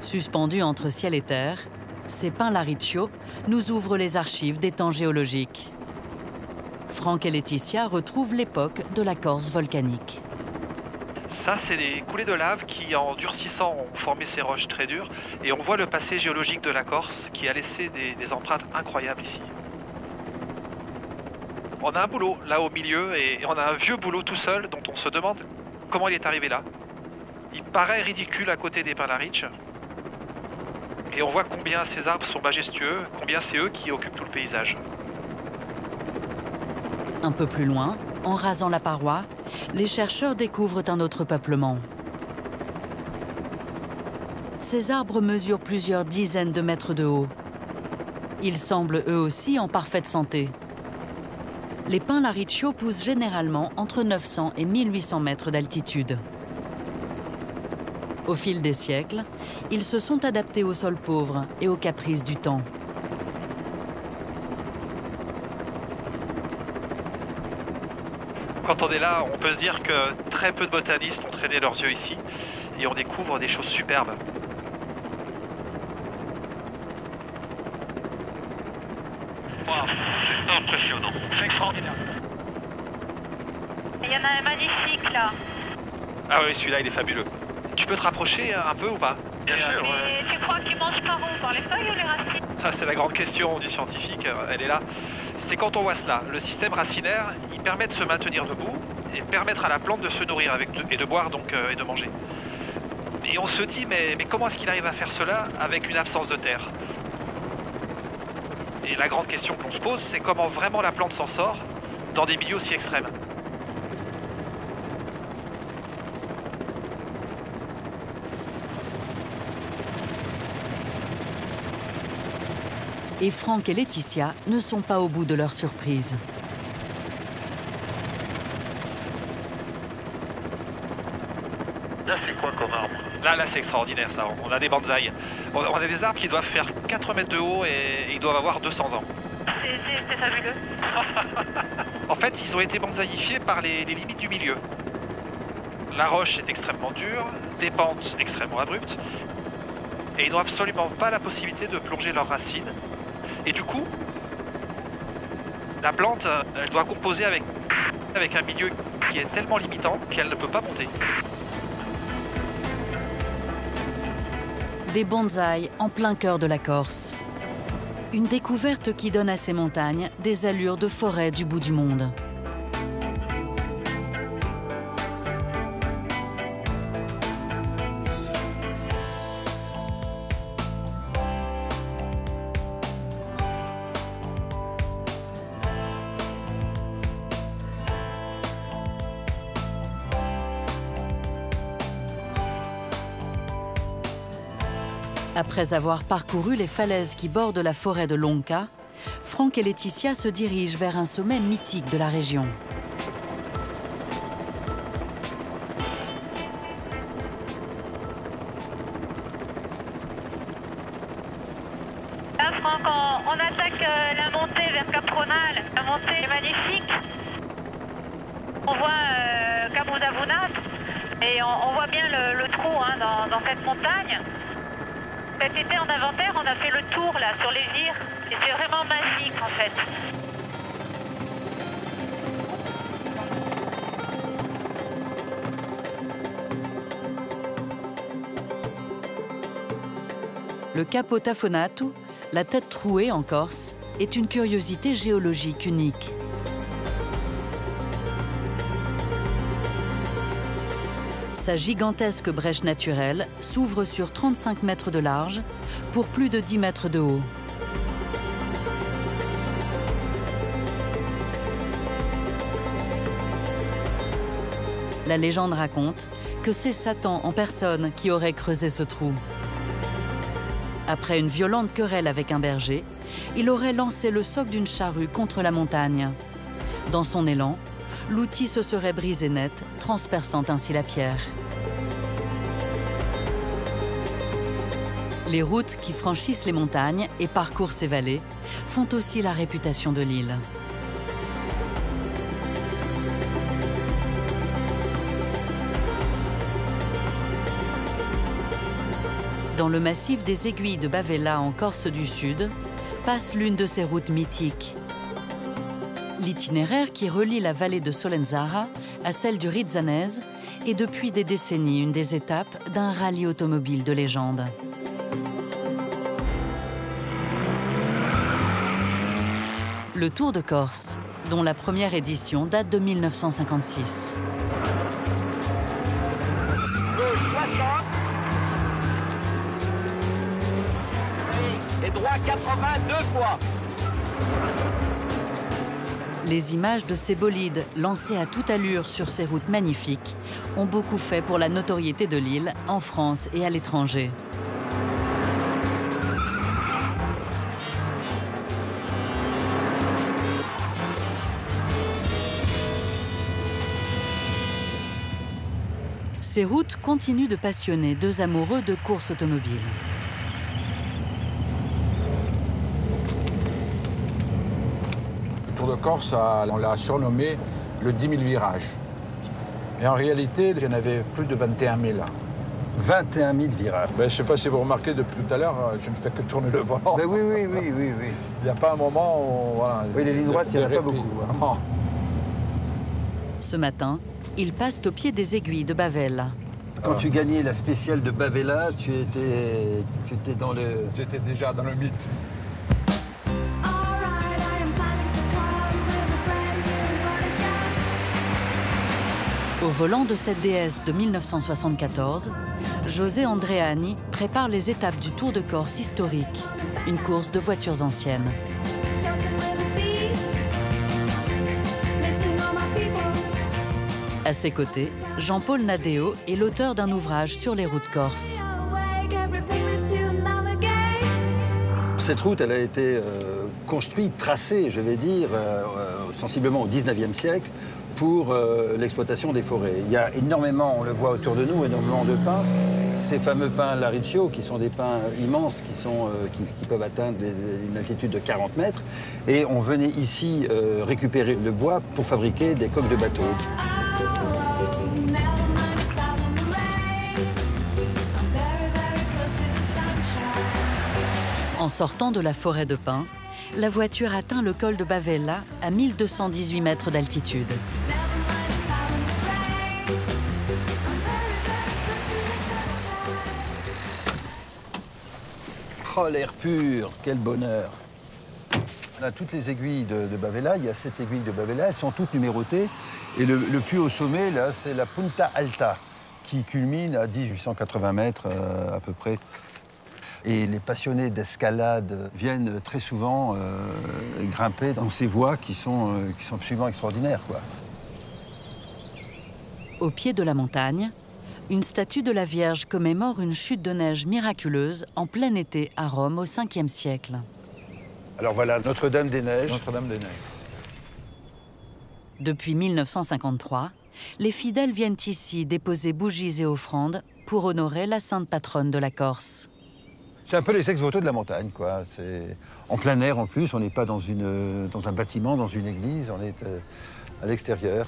Suspendus entre ciel et terre, ces pins lariccio nous ouvrent les archives des temps géologiques. Franck et Laetitia retrouvent l'époque de la Corse volcanique. Ça, c'est des coulées de lave qui, en durcissant, ont formé ces roches très dures. Et on voit le passé géologique de la Corse qui a laissé des, empreintes incroyables ici. On a un boulot là au milieu et on a un vieux boulot tout seul dont on se demande comment il est arrivé là. Il paraît ridicule à côté des pins Larich. Et on voit combien ces arbres sont majestueux, combien c'est eux qui occupent tout le paysage. Un peu plus loin, en rasant la paroi, les chercheurs découvrent un autre peuplement. Ces arbres mesurent plusieurs dizaines de mètres de haut. Ils semblent eux aussi en parfaite santé. Les pins lariccio poussent généralement entre 900 et 1800 mètres d'altitude. Au fil des siècles, ils se sont adaptés au sol pauvre et aux caprices du temps. Quand on est là, on peut se dire que très peu de botanistes ont traîné leurs yeux ici et on découvre des choses superbes. c'est impressionnant. C'est extraordinaire. Il y en a un magnifique là. Ah oui, celui-là, il est fabuleux. Tu peux te rapprocher un peu ou pas? Bien sûr. Mais tu crois qu'il mange par où Par les feuilles ou les racines? Ah, C'est la grande question du scientifique, euh, elle est là. C'est quand on voit cela, le système racinaire, il permet de se maintenir debout et permettre à la plante de se nourrir et de boire euh, et de manger. Et on se dit, mais, mais comment est-ce qu'il arrive à faire cela avec une absence de terre? Et la grande question qu'on se pose, c'est comment vraiment la plante s'en sort dans des milieux aussi extrêmes. Et Franck et Laetitia ne sont pas au bout de leur surprise. Là, c'est quoi comme arbre Là, là, c'est extraordinaire ça. On a des bonsaïs. On a des arbres qui doivent faire 4 mètres de haut et ils doivent avoir 200 ans. C'est- fabuleux. En fait, ils ont été bonsaïfiés par les, les limites du milieu. La roche est extrêmement dure, des pentes extrêmement abruptes, et ils n'ont absolument pas la possibilité de plonger leurs racines. Et du coup, la plante, euh, elle doit composer avec, avec un milieu qui est tellement limitant qu'elle ne peut pas monter. Des bonsaïs en plein cœur de la Corse. Une découverte qui donne à ces montagnes des allures de forêt du bout du monde. Après avoir parcouru les falaises qui bordent la forêt de Lonca, Franck et Laetitia se dirigent vers un sommet mythique de la région. Là, Franck, on, attaque euh, la montée vers Cap octogonale. La montée est magnifique. On voit euh, et on, voit bien le, trou hein, dans cette montagne. Cet été en inventaire, on a fait le tour là sur les vires et c'est vraiment magique en fait. Le Capo Tafonatu, la tête trouée en Corse, est une curiosité géologique unique. Sa gigantesque brèche naturelle s'ouvre sur 35 mètres de large pour plus de 10 mètres de haut. La légende raconte que c'est Satan en personne qui aurait creusé ce trou. Après une violente querelle avec un berger, il aurait lancé le soc d'une charrue contre la montagne. Dans son élan, l'outil se serait brisé net, transperçant ainsi la pierre. Les routes qui franchissent les montagnes et parcourent ces vallées font aussi la réputation de l'île. Dans le massif des aiguilles de Bavella en Corse du Sud, passe l'une de ces routes mythiques. L'itinéraire qui relie la vallée de Solenzara à celle du Rizzanese est depuis des décennies une des étapes d'un rallye automobile de légende. Le Tour de Corse, dont la première édition date de 1956. Et droit 82 fois. Les images de ces bolides lancés à toute allure sur ces routes magnifiques ont beaucoup fait pour la notoriété de l'île en France et à l'étranger. Ces routes continuent de passionner deux amoureux de course automobile. Le Tour de Corse, on l'a surnommé le 10 000 virages. Et en réalité, il y en avait plus de 21 000. 21 000 virages. Ben, je ne sais pas si vous remarquez, depuis tout à l'heure, euh, je ne fais que tourner le volant. Ben oui, oui, oui, oui, oui. Il n'y a pas un moment où... Voilà, Oui, les lignes droites, il n'y en a pas beaucoup. hein. Non. Ce matin, ils passent au pied des aiguilles de Bavella. Quand tu gagnais la spéciale de Bavella, tu étais, tu étais dans le... J'étais déjà dans le mythe. Au volant de cette DS de 1974, José Andreani prépare les étapes du Tour de Corse historique, une course de voitures anciennes. À ses côtés, Jean-Paul Nadeo est l'auteur d'un ouvrage sur les routes corses. Cette route, elle a été euh, construite, tracée, je vais dire, euh, euh, sensiblement au 19e siècle pour euh, l'exploitation des forêts. Il y a énormément, on le voit autour de nous, énormément de pins. Ces fameux pins Lariccio, qui sont des pins immenses, qui, sont, euh, qui, peuvent atteindre une altitude de 40 mètres. Et on venait ici euh, récupérer le bois pour fabriquer des coques de bateaux. En sortant de la forêt de pins, la voiture atteint le col de Bavella à 1218 mètres d'altitude. Oh, l'air pur, quel bonheur. On a toutes les aiguilles de, Bavella, il y a sept aiguilles de Bavella, elles sont toutes numérotées. Et le, le plus haut sommet, là, c'est la Punta Alta, qui culmine à 1880 mètres euh, à peu près. Et les passionnés d'escalade viennent très souvent euh, grimper dans ces voies qui sont, euh, qui sont absolument extraordinaires. Quoi. Au pied de la montagne, une statue de la Vierge commémore une chute de neige miraculeuse en plein été à Rome au 5e siècle. Alors voilà, Notre-Dame des Neiges. Notre-Dame des Neiges. Depuis 1953, les fidèles viennent ici déposer bougies et offrandes pour honorer la sainte patronne de la Corse. C'est un peu les ex-voto de la montagne, quoi. C'est en plein air en plus, on n'est pas dans, une, dans un bâtiment, dans une église, on est euh, à l'extérieur.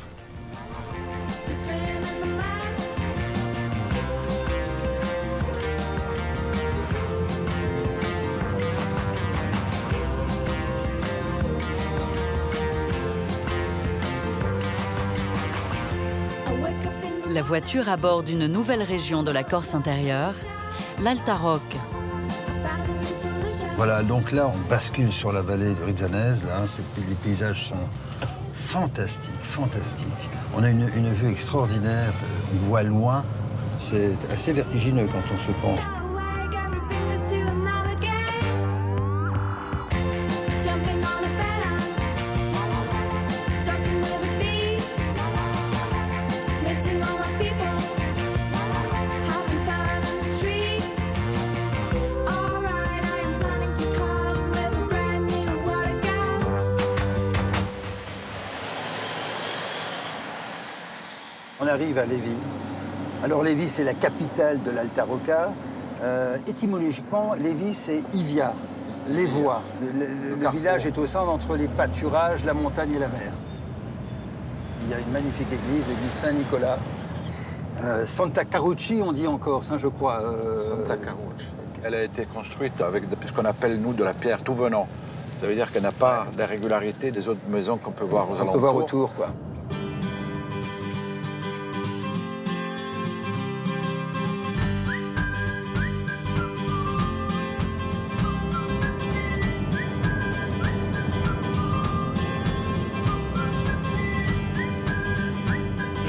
La voiture aborde une nouvelle région de la Corse intérieure, l'Alta Rock. Voilà, donc là, on bascule sur la vallée de Rizzanese. Là, hein, les paysages sont fantastiques, fantastiques. On a une, une vue extraordinaire, euh, on voit loin. C'est assez vertigineux quand on se penche. Lévis. Alors Lévis, c'est la capitale de l'Alta Rocca. Euh, étymologiquement, Lévis, c'est Ivia, les voies. Le, le- le carrefour. village est au centre entre les pâturages, la montagne et la mer. Il y a une magnifique église, l'église Saint-Nicolas. Euh, Santa Carucci, on dit en Corse, hein, je crois. euh, Santa Carucci. Elle a été construite avec ce qu'on appelle, nous, de la pierre tout venant. Ça veut dire qu'elle n'a pas la régularité des autres maisons qu'on peut voir aux on alentours. peut voir autour, quoi.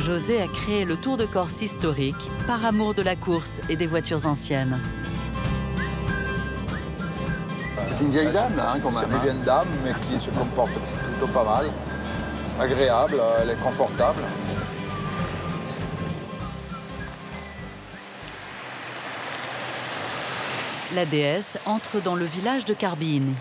José a créé le Tour de Corse historique par amour de la course et des voitures anciennes. C'est une vieille dame, là, hein, quand C'est même. une hein. vieille dame, mais qui se comporte plutôt pas mal. Agréable, euh, elle est confortable. La déesse entre dans le village de Carbini.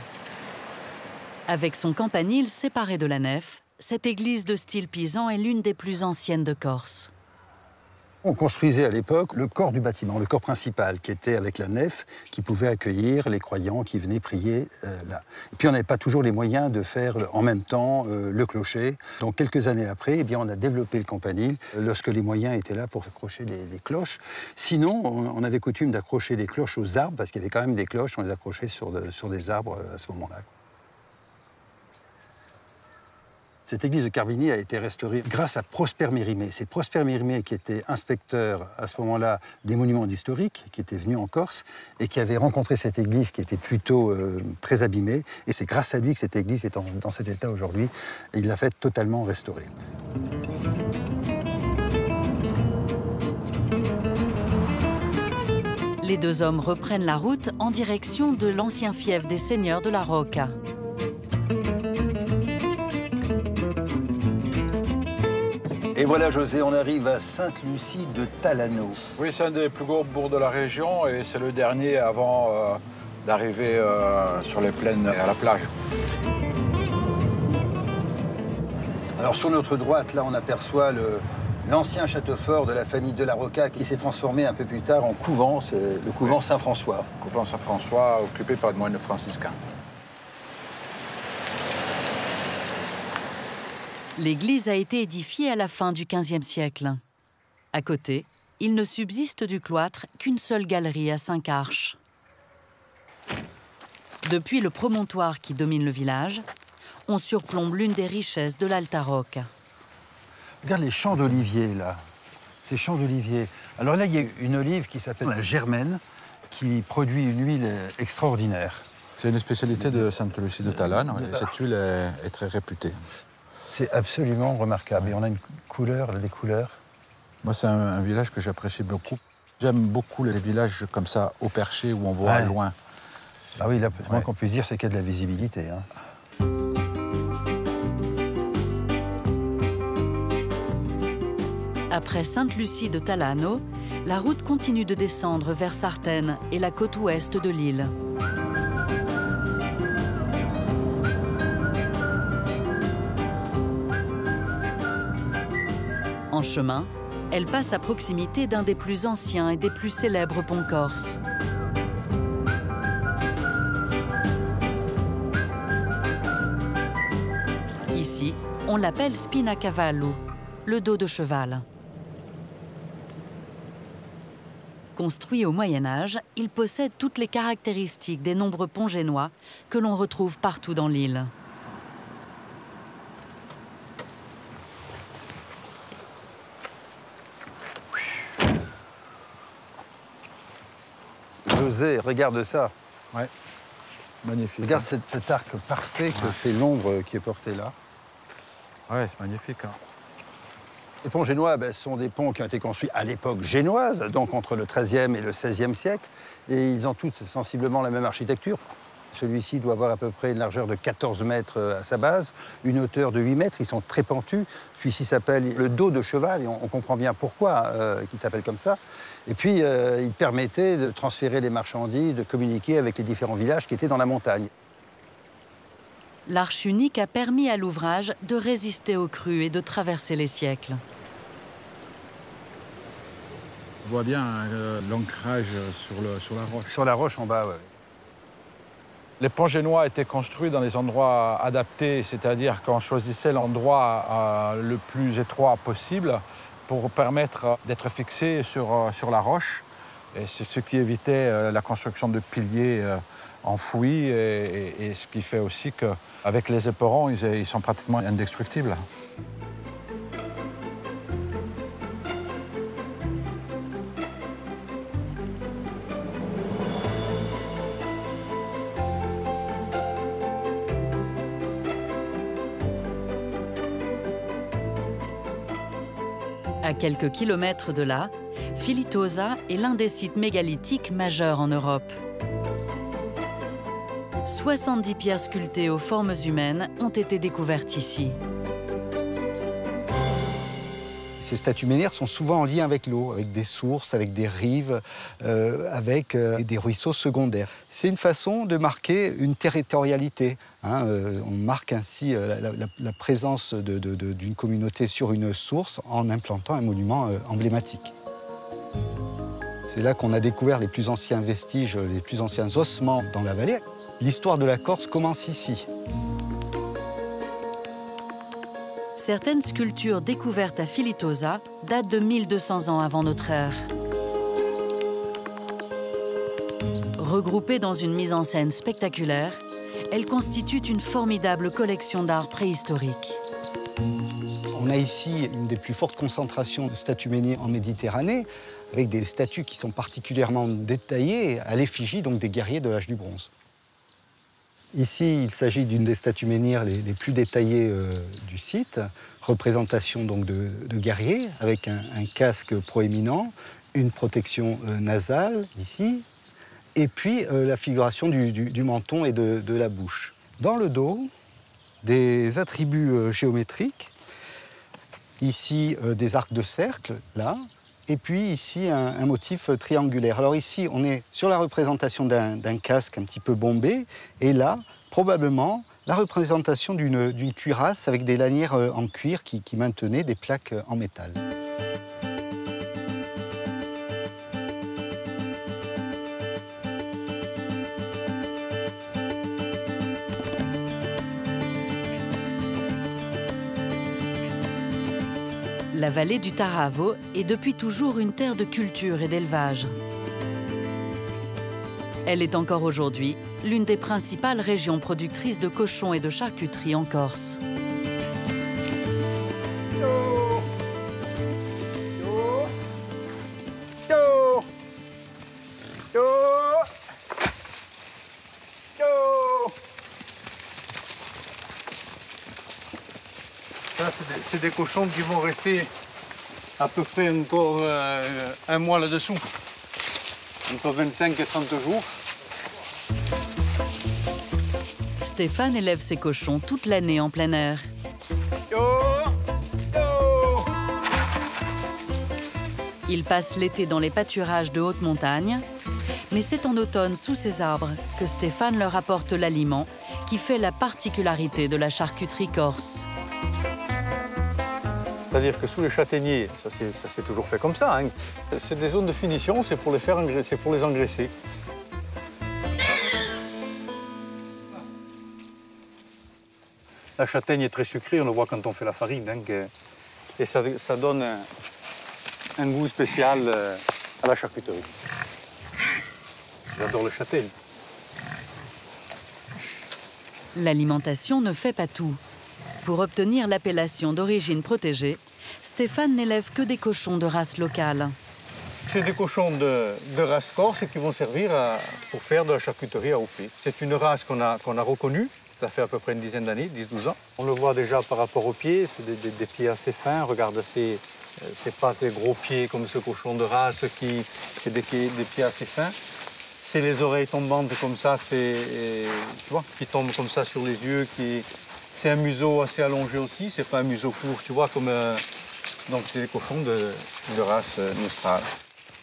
Avec son campanile séparé de la nef, cette église de style pisan est l'une des plus anciennes de Corse. On construisait à l'époque le corps du bâtiment, le corps principal, qui était avec la nef, qui pouvait accueillir les croyants qui venaient prier euh, là. Et puis on n'avait pas toujours les moyens de faire en même temps euh, le clocher. Donc quelques années après, eh bien, on a développé le campanile euh, lorsque les moyens étaient là pour accrocher les, cloches. Sinon, on, avait coutume d'accrocher les cloches aux arbres, parce qu'il y avait quand même des cloches, on les accrochait sur, de- sur des arbres euh, à ce moment-là. Cette église de Carbini a été restaurée grâce à Prosper Mérimée. C'est Prosper Mérimée qui était inspecteur à ce moment-là des monuments historiques, qui était venu en Corse et qui avait rencontré cette église qui était plutôt euh, très abîmée. Et c'est grâce à lui que cette église est dans cet état aujourd'hui. Il l'a fait totalement restaurer. Les deux hommes reprennent la route en direction de l'ancien fief des seigneurs de la Rocca. Et voilà, José, on arrive à Sainte-Lucie de Talano. Oui, c'est un des plus gros bourgs de la région et c'est le dernier avant euh, d'arriver euh, sur les plaines et à la plage. Alors sur notre droite, là, on aperçoit l'ancien château fort de la famille de la Rocca qui s'est transformé un peu plus tard en couvent, c'est le couvent Saint-François. Couvent Saint-François, occupé par le moine franciscain. L'église a été édifiée à la fin du XVe siècle. À côté, il ne subsiste du cloître qu'une seule galerie à cinq arches. Depuis le promontoire qui domine le village, on surplombe l'une des richesses de l'Alta Rocca. Regarde les champs d'oliviers, là. Ces champs d'oliviers. Alors là, il y a une olive qui s'appelle la germaine, qui produit une huile extraordinaire. C'est une spécialité de Sainte-Lucie de Talane et cette huile est, est très réputée. C'est absolument remarquable. Et on a une couleur, des couleurs. Moi, c'est un, un village que j'apprécie beaucoup. J'aime beaucoup les villages comme ça, au perché, où on voit Ouais. loin. Ah oui, là, le moins qu'on puisse dire, c'est qu'il y a de la visibilité. hein. Après Sainte-Lucie de Talano, la route continue de descendre vers Sartène et la côte ouest de l'île. En chemin, elle passe à proximité d'un des plus anciens et des plus célèbres ponts corses. Ici, on l'appelle Spina Cavallo, le dos de cheval. Construit au Moyen Âge, il possède toutes les caractéristiques des nombreux ponts génois que l'on retrouve partout dans l'île. José, regarde ça. Ouais. Magnifique. Regarde cet, cet arc parfait que fait l'ombre qui est porté là. Ouais, c'est magnifique. hein. Les ponts génois ben, sont des ponts qui ont été construits à l'époque génoise, donc entre le XIIIe et le XVIe siècle, et ils ont tous sensiblement la même architecture. Celui-ci doit avoir à peu près une largeur de 14 mètres euh, à sa base, une hauteur de 8 mètres, ils sont très pentus. Celui-ci s'appelle le dos de cheval, et on, on comprend bien pourquoi euh, il s'appelle comme ça. Et puis, euh, il permettait de transférer les marchandises, de communiquer avec les différents villages qui étaient dans la montagne. L'arche unique a permis à l'ouvrage de résister aux crues et de traverser les siècles. On voit bien euh, l'ancrage sur, le- sur la roche. Sur la roche en bas, ouais. Les ponts génois étaient construits dans des endroits adaptés, c'est-à-dire qu'on choisissait l'endroit euh, le plus étroit possible pour permettre d'être fixé sur, euh, sur la roche. C'est ce qui évitait euh, la construction de piliers enfouis et, ce qui fait aussi qu'avec les éperons, ils sont pratiquement indestructibles. À quelques kilomètres de là, Filitosa est l'un des sites mégalithiques majeurs en Europe. 70 pierres sculptées aux formes humaines ont été découvertes ici. Ces statues menhirs sont souvent en lien avec l'eau, avec des sources, avec des rives, euh, avec euh, des ruisseaux secondaires. C'est une façon de marquer une territorialité. hein, euh, on marque ainsi la, la- présence d'une communauté sur une source en implantant un monument emblématique. C'est là qu'on a découvert les plus anciens vestiges, les plus anciens ossements dans la vallée. L'histoire de la Corse commence ici. Certaines sculptures découvertes à Filitosa datent de 1200 ans avant notre ère. Regroupées dans une mise en scène spectaculaire, elles constituent une formidable collection d'art préhistorique. On a ici une des plus fortes concentrations de statues menhirs en Méditerranée, avec des statues qui sont particulièrement détaillées à l'effigie des guerriers de l'âge du bronze. Ici, il s'agit d'une des statues menhirs les, plus détaillées euh, du site, représentation donc de, guerriers avec un, casque proéminent, une protection euh, nasale ici, et puis euh, la figuration du, menton et de, la bouche. Dans le dos, des attributs géométriques Ici, des arcs de cercle, là. Et puis ici, un, motif euh, triangulaire. Alors ici, on est sur la représentation d'un casque un petit peu bombé. Et là, probablement, la représentation d'une cuirasse avec des lanières euh, en cuir qui, qui maintenaient des plaques euh, en métal. La vallée du Taravo est depuis toujours une terre de culture et d'élevage. Elle est encore aujourd'hui l'une des principales régions productrices de cochons et de charcuterie en Corse. Cochons qui vont rester à peu près encore euh, un mois là-dessous. Entre 25 et 30 jours. Stéphane élève ses cochons toute l'année en plein air. Yo Yo Il passe l'été dans les pâturages de haute montagne, mais c'est en automne sous ces arbres que Stéphane leur apporte l'aliment qui fait la particularité de la charcuterie corse. C'est-à-dire que sous les châtaigniers, ça s'est- toujours fait comme ça, hein. c'est des zones de finition, c'est pour les engraisser, pour les engraisser. La châtaigne est très sucrée, on le voit quand on fait la farine. hein, et ça, donne un, un goût spécial euh, à la charcuterie. J'adore le châtaigne. L'alimentation ne fait pas tout. Pour obtenir l'appellation d'origine protégée, Stéphane n'élève que des cochons de race locale. C'est des cochons de, race corse qui vont servir pour faire de la charcuterie à OP. C'est une race qu'on a, qu'on a reconnue, ça fait à peu près une dizaine d'années, 10-12 ans. On le voit déjà par rapport aux pieds, c'est des, pieds assez fins. Regarde, euh, c'est pas des gros pieds comme ce cochon de race, qui c'est des pieds, assez fins. C'est les oreilles tombantes comme ça, c'est euh, tu vois, qui tombent comme ça sur les yeux. C'est un museau assez allongé aussi, c'est pas un museau court, tu vois, comme euh, donc c'est des cochons de, race euh, nostrale.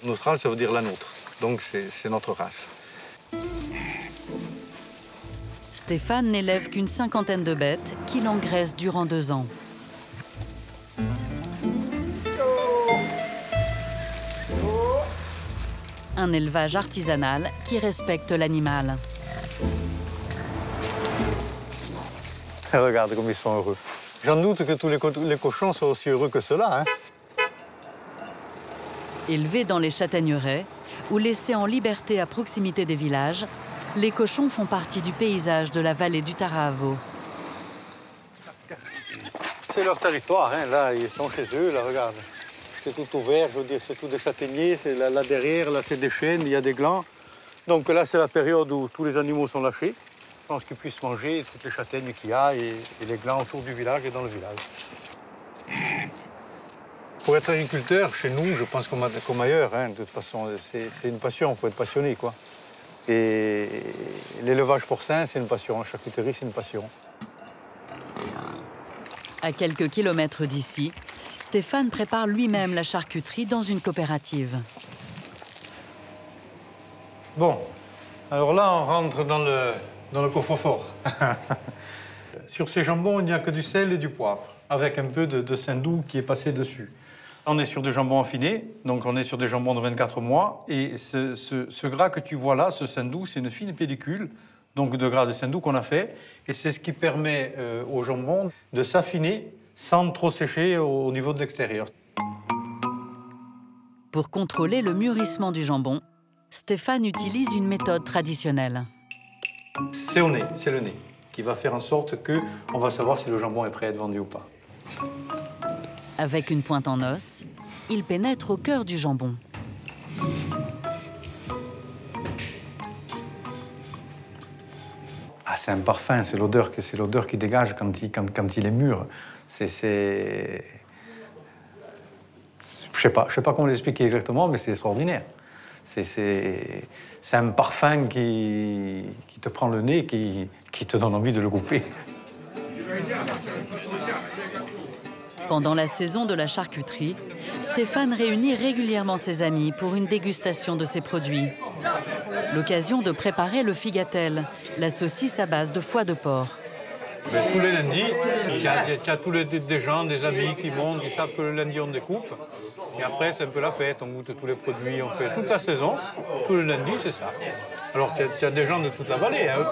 Nostrale, ça veut dire la nôtre, donc c'est notre race. Stéphane n'élève qu'une cinquantaine de bêtes qu'il engraisse durant deux ans. Un élevage artisanal qui respecte l'animal. Regarde comme ils sont heureux. J'en doute que tous les, co- les cochons soient aussi heureux que cela. Hein. Élevés dans les châtaigneraies ou laissés en liberté à proximité des villages, les cochons font partie du paysage de la vallée du Taravo. C'est leur territoire, hein. là ils sont chez eux, là regarde. C'est tout ouvert, je veux dire, c'est tout des châtaigniers, c'est là, là derrière, là c'est des chênes, il y a des glands. Donc là c'est la période où tous les animaux sont lâchés. Je pense qu'ils puissent manger toutes les châtaignes qu'il y a et, et les glands autour du village et dans le village. Pour être agriculteur, chez nous, je pense comme, comme ailleurs, hein, de toute façon, c'est c'est une passion, il faut être passionné. Quoi. Et l'élevage porcin, c'est une passion, la charcuterie, c'est une passion. À quelques kilomètres d'ici, Stéphane prépare lui-même la charcuterie dans une coopérative. Bon, alors là, on rentre dans le, dans le coffre-fort. Sur ces jambons, il n'y a que du sel et du poivre, avec un peu de, de saindoux qui est passé dessus. On est sur des jambons affinés, donc on est sur des jambons de 24 mois. Et ce, ce- ce gras que tu vois là, ce saindoux, c'est une fine pellicule, donc de gras de saindoux qu'on a fait. Et c'est ce qui permet euh, au jambon de s'affiner sans trop sécher au, au niveau de l'extérieur. Pour contrôler le mûrissement du jambon, Stéphane utilise une méthode traditionnelle. C'est au nez, c'est le nez, qui va faire en sorte que on va savoir si le jambon est prêt à être vendu ou pas. Avec une pointe en os, il pénètre au cœur du jambon. Ah, c'est un parfum, c'est l'odeur que c'est l'odeur qui dégage quand il, quand, quand il est mûr. C'est, c'est... Je sais pas, je sais pas comment l'expliquer exactement, mais c'est extraordinaire. C'est, c'est, c'est un parfum qui, qui te prend le nez, qui, qui te donne envie de le couper. Pendant la saison de la charcuterie, Stéphane réunit régulièrement ses amis pour une dégustation de ses produits. L'occasion de préparer le figatel, la saucisse à base de foie de porc. Mais tous les lundis, il y a, il y a tous les, des gens, des amis qui montent, ils savent que le lundi on découpe. Et après, c'est un peu la fête, on goûte tous les produits, on fait toute la saison. Tous les lundis, c'est ça. Alors, il y a- il y, a des gens de toute la vallée. Hein.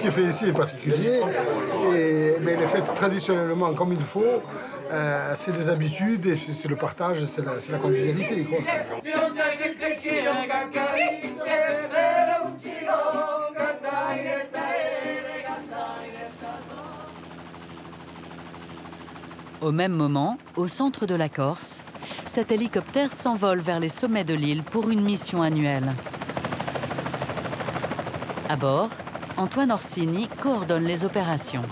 Ce qui est fait ici est particulier et mais est fait traditionnellement comme il faut. Euh, c'est des habitudes et c'est le partage, c'est la, convivialité. Au même moment, au centre de la Corse, cet hélicoptère s'envole vers les sommets de l'île pour une mission annuelle. À bord, Antoine Orsini coordonne les opérations.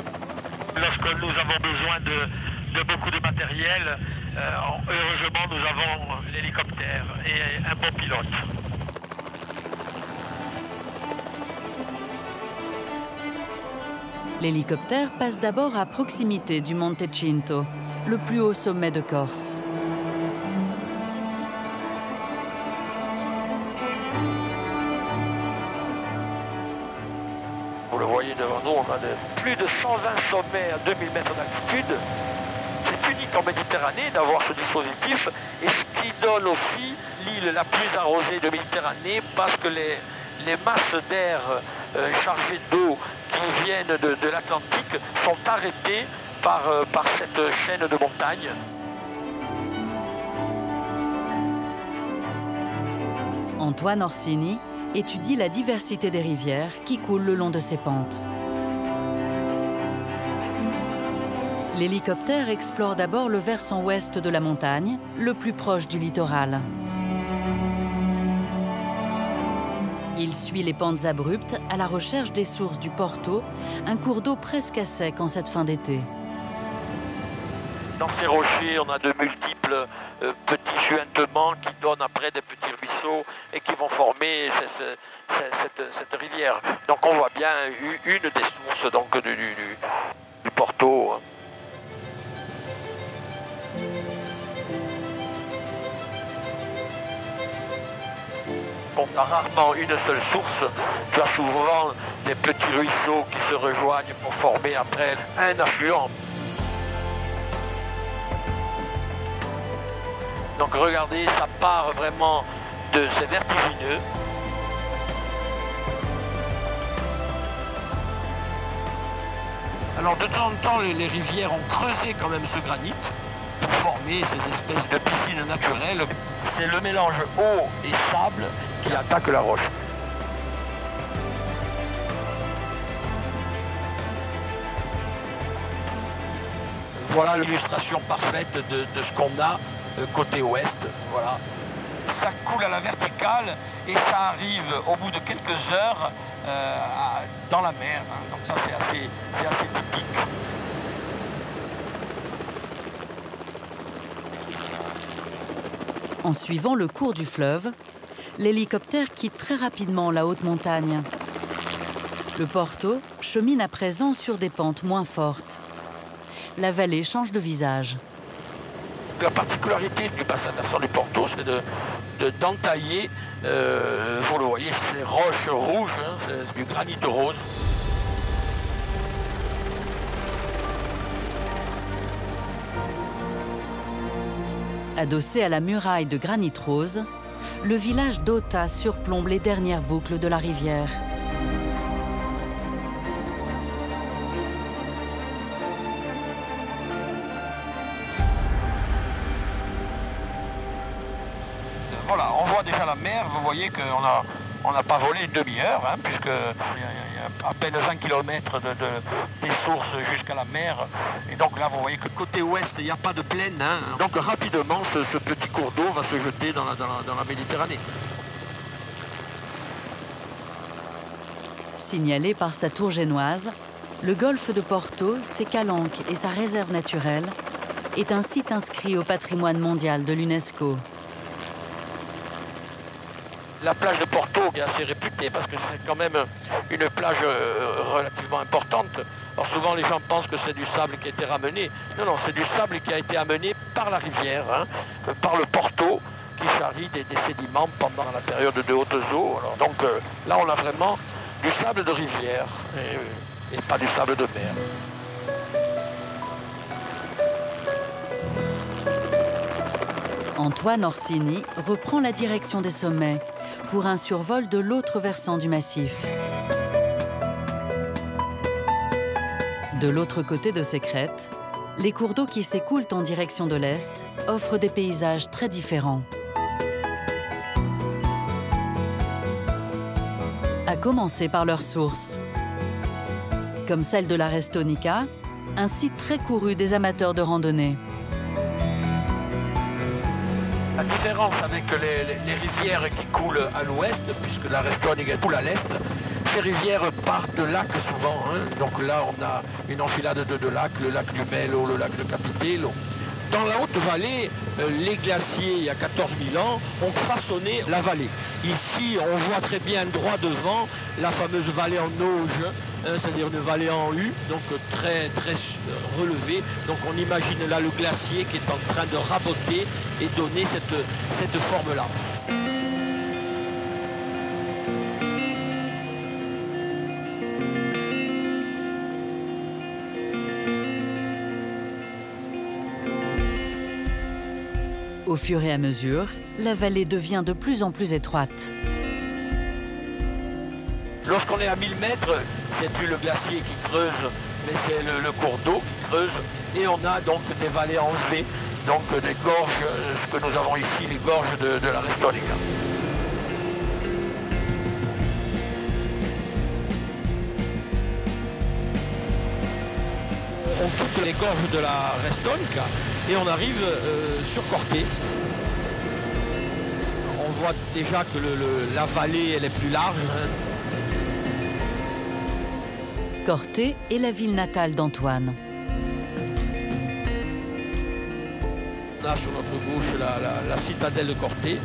Lorsque nous avons besoin de, de beaucoup de matériel, euh, heureusement nous avons l'hélicoptère et un bon pilote. L'hélicoptère passe d'abord à proximité du Monte Cinto, le plus haut sommet de Corse. Sommets à 2000 mètres d'altitude. C'est unique en Méditerranée d'avoir ce dispositif et ce qui donne aussi l'île la plus arrosée de Méditerranée parce que les, les masses d'air euh, chargées d'eau qui viennent de, l'Atlantique sont arrêtées par, euh, par cette chaîne de montagnes. Antoine Orsini étudie la diversité des rivières qui coulent le long de ces pentes. L'hélicoptère explore d'abord le versant ouest de la montagne, le plus proche du littoral. Il suit les pentes abruptes à la recherche des sources du Porto, un cours d'eau presque à sec en cette fin d'été. Dans ces rochers, on a de multiples euh, petits juintements qui donnent après des petits ruisseaux et qui vont former ce- ce- ce- cette, rivière. Donc on voit bien une des sources donc, du, Porto. On a rarement une seule source. Tu as souvent des petits ruisseaux qui se rejoignent pour former après un affluent. Donc regardez, ça part vraiment de... C'est vertigineux. Alors de temps en temps, les, les rivières ont creusé quand même ce granit pour former ces espèces de piscines naturelles. C'est le mélange eau et sable qui attaque la roche. Voilà l'illustration parfaite de, ce qu'on a euh, côté ouest. Voilà. Ça coule à la verticale et ça arrive au bout de quelques heures euh, dans la mer. hein. Donc ça c'est assez, c'est assez typique. En suivant le cours du fleuve, l'hélicoptère quitte très rapidement la haute montagne. Le Porto chemine à présent sur des pentes moins fortes. La vallée change de visage. La particularité du bassin d'assaut du Porto, c'est de, de- d'entailler, euh, vous le voyez, ces roches rouges, hein, du granit rose. Adossé à la muraille de granit rose, le village d'Ota surplombe les dernières boucles de la rivière. Voilà, on voit déjà la mer, vous voyez qu'on a, on n'a pas volé une demi-heure, hein, puisque à peine 20 km de, de- des sources jusqu'à la mer. Et donc là, vous voyez que côté ouest, il n'y a pas de plaine. hein. Donc rapidement, ce, petit cours d'eau va se jeter dans la Méditerranée. Signalé par sa tour génoise, le golfe de Porto, ses calanques et sa réserve naturelle est un site inscrit au patrimoine mondial de l'UNESCO. La plage de Porto est assez réputée parce que c'est quand même une plage euh, relativement importante. Alors souvent les gens pensent que c'est du sable qui a été ramené. Non, non, c'est du sable qui a été amené par la rivière, hein, euh, par le Porto qui charrie des, sédiments pendant la période de hautes eaux. Donc euh, là on a vraiment du sable de rivière et, et pas du sable de mer. Antoine Orsini reprend la direction des sommets pour un survol de l'autre versant du massif. De l'autre côté de ces crêtes, les cours d'eau qui s'écoulent en direction de l'est offrent des paysages très différents. À commencer par leurs sources. Comme celle de la Restonica, un site très couru des amateurs de randonnée. La différence avec les, rivières qui coulent à l'ouest, puisque la Restonica coule à l'est, ces rivières partent de lacs souvent. hein. Donc là, on a une enfilade de deux lacs, le lac du Melo, le lac de Capitello. Dans la haute vallée, euh, les glaciers, il y a 14 000 ans, ont façonné la vallée. Ici, on voit très bien droit devant la fameuse vallée en auge, euh, c'est-à-dire une vallée en U, donc très, très relevée. Donc on imagine là le glacier qui est en train de raboter et donner cette forme-là. Au fur et à mesure, la vallée devient de plus en plus étroite. Lorsqu'on est à 1000 mètres, c'est plus le glacier qui creuse, mais c'est le, cours d'eau qui creuse. Et on a donc des vallées en V, donc des gorges, ce que nous avons ici, les gorges de, la Restonica. On quitte les gorges de la Restonica et on arrive euh, sur Corté. On voit déjà que la vallée elle est plus large. Corté est la ville natale d'Antoine. On a sur notre gauche la, la- la citadelle de Corté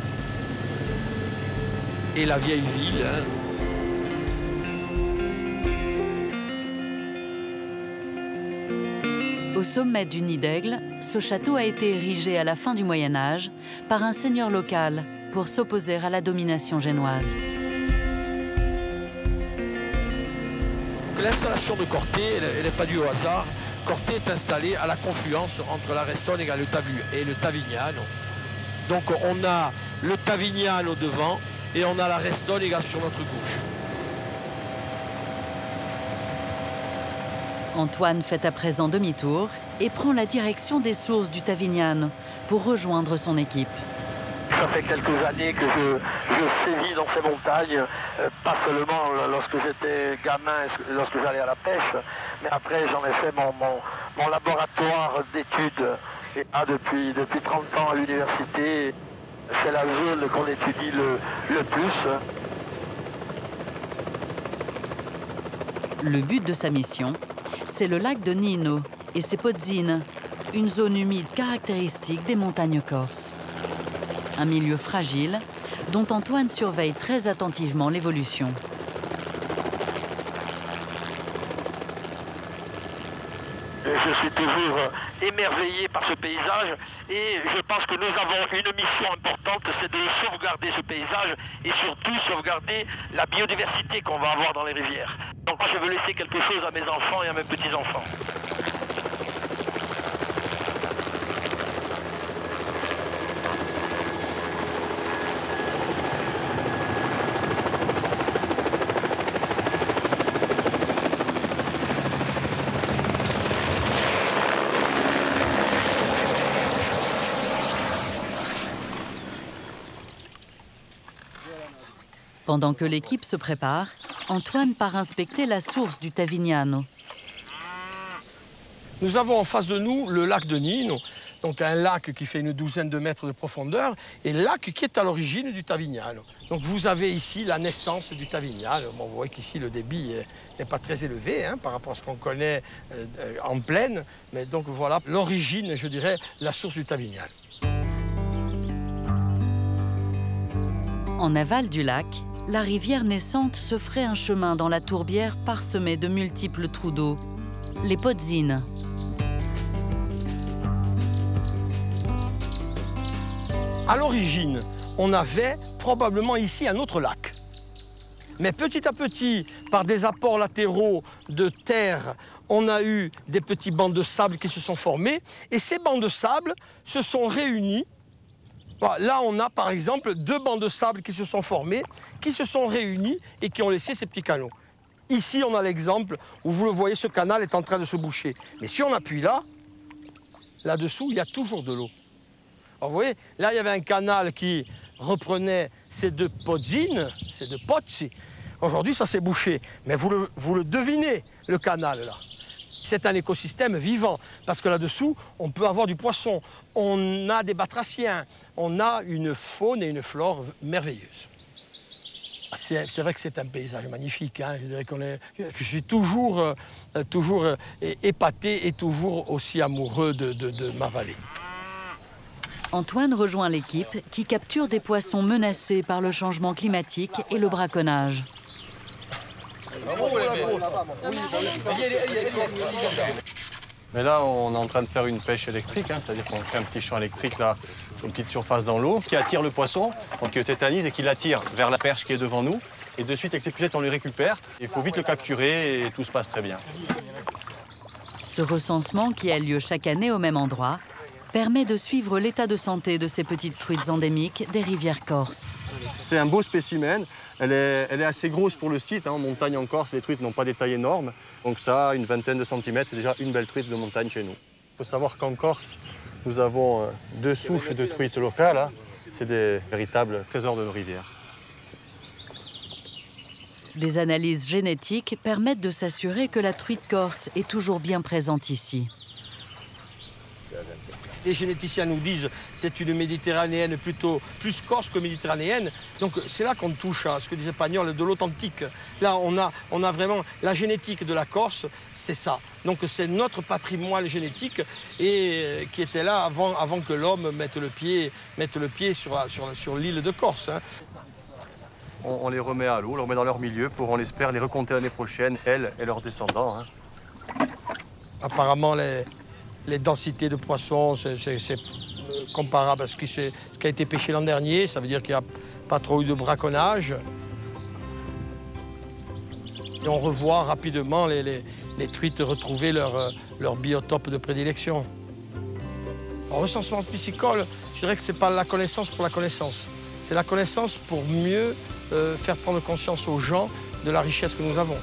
et la vieille ville. hein. Au sommet du nid d'aigle, ce château a été érigé à la fin du Moyen Âge par un seigneur local pour s'opposer à la domination génoise. L'installation de Corté, elle n'est pas due au hasard. Corté est installé à la confluence entre la Restonica et le, Tavu- et le Tavignano. Donc on a le Tavignano devant et on a la Restonica sur notre gauche. Antoine fait à présent demi-tour et prend la direction des sources du Tavignane pour rejoindre son équipe. Ça fait quelques années que je, sévis dans ces montagnes, euh, pas seulement lorsque j'étais gamin, lorsque j'allais à la pêche, mais après j'en ai fait mon, laboratoire d'études. Et là, depuis, depuis 30 ans à l'université, c'est la zone qu'on étudie le, le plus. Le but de sa mission, c'est le lac de Nino et ses podzines, une zone humide caractéristique des montagnes corses. Un milieu fragile dont Antoine surveille très attentivement l'évolution. Je suis toujours émerveillé par ce paysage et je pense que nous avons une mission importante, c'est de sauvegarder ce paysage et surtout sauvegarder la biodiversité qu'on va avoir dans les rivières. Donc moi je veux laisser quelque chose à mes enfants et à mes petits-enfants. Pendant que l'équipe se prépare, Antoine part inspecter la source du Tavignano. Nous avons en face de nous le lac de Nino, donc un lac qui fait une douzaine de mètres de profondeur, et lac qui est à l'origine du Tavignano. Donc vous avez ici la naissance du Tavignano. Bon, vous voyez qu'ici le débit n'est pas très élevé hein, par rapport à ce qu'on connaît euh, euh, en plaine, mais donc voilà l'origine, je dirais, la source du Tavignano. En aval du lac, la rivière naissante se ferait un chemin dans la tourbière parsemée de multiples trous d'eau, les podzines. À l'origine, on avait probablement ici un autre lac. Mais petit à petit, par des apports latéraux de terre, on a eu des petits bancs de sable qui se sont formés. Et ces bancs de sable se sont réunis. Là, on a par exemple deux bancs de sable qui se sont formés, qui se sont réunis et qui ont laissé ces petits canaux. Ici, on a l'exemple où vous le voyez, ce canal est en train de se boucher. Mais si on appuie là, là-dessous, il y a toujours de l'eau. Vous voyez, là, il y avait un canal qui reprenait ces deux podzines, ces deux pozzi. Aujourd'hui, ça s'est bouché. Mais vous le, vous le devinez, le canal, là. C'est un écosystème vivant, parce que là-dessous, on peut avoir du poisson, on a des batraciens, on a une faune et une flore merveilleuses. C'est c'est vrai que c'est un paysage magnifique. hein. Je, dirais je suis toujours, euh, euh, épaté et toujours aussi amoureux de ma vallée. Antoine rejoint l'équipe qui capture des poissons menacés par le changement climatique et le braconnage. Mais là, on est en train de faire une pêche électrique, hein, c'est-à-dire qu'on fait un petit champ électrique là, une petite surface dans l'eau, qui attire le poisson, qui le tétanise et qui l'attire vers la perche qui est devant nous. Et de suite, avec on le récupère. Il faut vite le capturer et tout se passe très bien. Ce recensement, qui a lieu chaque année au même endroit, permet de suivre l'état de santé de ces petites truites endémiques des rivières corses. C'est un beau spécimen. Elle est, elle est assez grosse pour le site. hein. En montagne en Corse, les truites n'ont pas des tailles énormes. Donc ça, une vingtaine de centimètres, c'est déjà une belle truite de montagne chez nous. Il faut savoir qu'en Corse, nous avons euh, deux souches de truites locales. hein. C'est des véritables trésors de nos rivières. Des analyses génétiques permettent de s'assurer que la truite corse est toujours bien présente ici. Les généticiens nous disent c'est une méditerranéenne plutôt plus corse que méditerranéenne. Donc c'est là qu'on touche à ce que disait Pagnol de l'authentique. Là on a, on a vraiment la génétique de la Corse, c'est ça. Donc c'est notre patrimoine génétique et euh, qui était là avant, avant que l'homme mette le pied, mette le pied sur, la- sur, la- sur l'île de Corse. hein. On, on les remet à l'eau, on les remet dans leur milieu pour, on l'espère, les recompter l'année prochaine, elles et leurs descendants. hein. Apparemment, les, les densités de poissons, c'est comparable à ce qui, a été pêché l'an dernier. Ça veut dire qu'il n'y a pas trop eu de braconnage. Et on revoit rapidement les, truites retrouver leur, euh, leur biotope de prédilection. En recensement piscicole, je dirais que ce n'est pas la connaissance pour la connaissance. C'est la connaissance pour mieux euh, faire prendre conscience aux gens de la richesse que nous avons.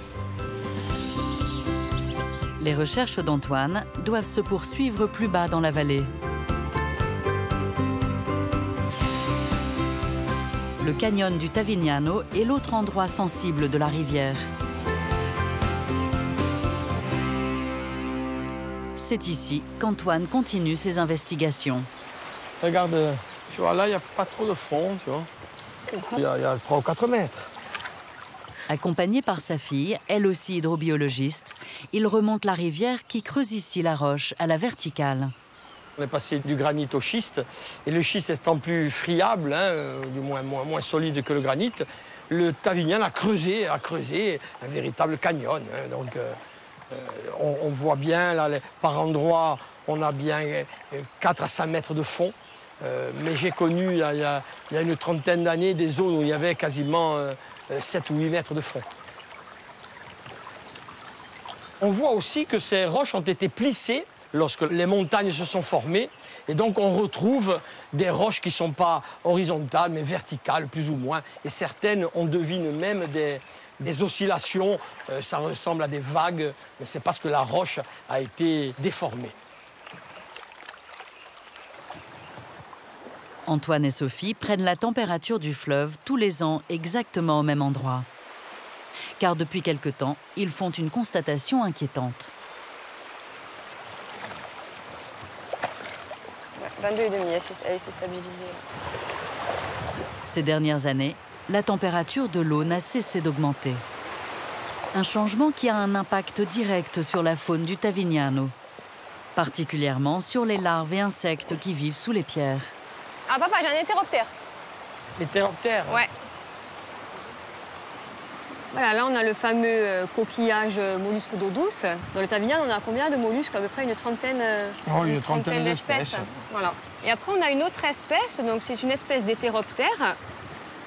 Les recherches d'Antoine doivent se poursuivre plus bas dans la vallée. Le canyon du Tavignano est l'autre endroit sensible de la rivière. C'est ici qu'Antoine continue ses investigations. Regarde, tu vois, là, il n'y a pas trop de fond, tu vois. Il y a, a 3 ou 4 mètres. Accompagné par sa fille, elle aussi hydrobiologiste, il remonte la rivière qui creuse ici la roche à la verticale. On est passé du granit au schiste, et le schiste étant plus friable, hein, euh, du moins, moins, solide que le granit, le Tavignan a creusé, a creusé un véritable canyon. hein. donc, euh, euh, on, voit bien, là, par endroits, on a bien euh, 4 à 5 mètres de fond. Mais j'ai connu, il y, a, une trentaine d'années, des zones où il y avait quasiment 7 ou 8 mètres de fond. On voit aussi que ces roches ont été plissées lorsque les montagnes se sont formées. Et donc on retrouve des roches qui ne sont pas horizontales, mais verticales, plus ou moins. Et certaines, on devine même des, des oscillations. Euh, ça ressemble à des vagues, mais c'est parce que la roche a été déformée. Antoine et Sophie prennent la température du fleuve tous les ans exactement au même endroit. Car depuis quelque temps, ils font une constatation inquiétante. 22,5, elle s'est elle s'est stabilisée. Ces dernières années, la température de l'eau n'a cessé d'augmenter. Un changement qui a un impact direct sur la faune du Tavignano, particulièrement sur les larves et insectes qui vivent sous les pierres. Ah papa, j'ai un hétéroptère. Hétéroptère Ouais. Voilà, là on a le fameux euh, coquillage euh, mollusque d'eau douce. Dans le Tavignan, on a combien de mollusques? À peu près une trentaine, euh, Oh, une trentaine d'espèces. Voilà. Et après on a une autre espèce, donc c'est une espèce d'hétéroptère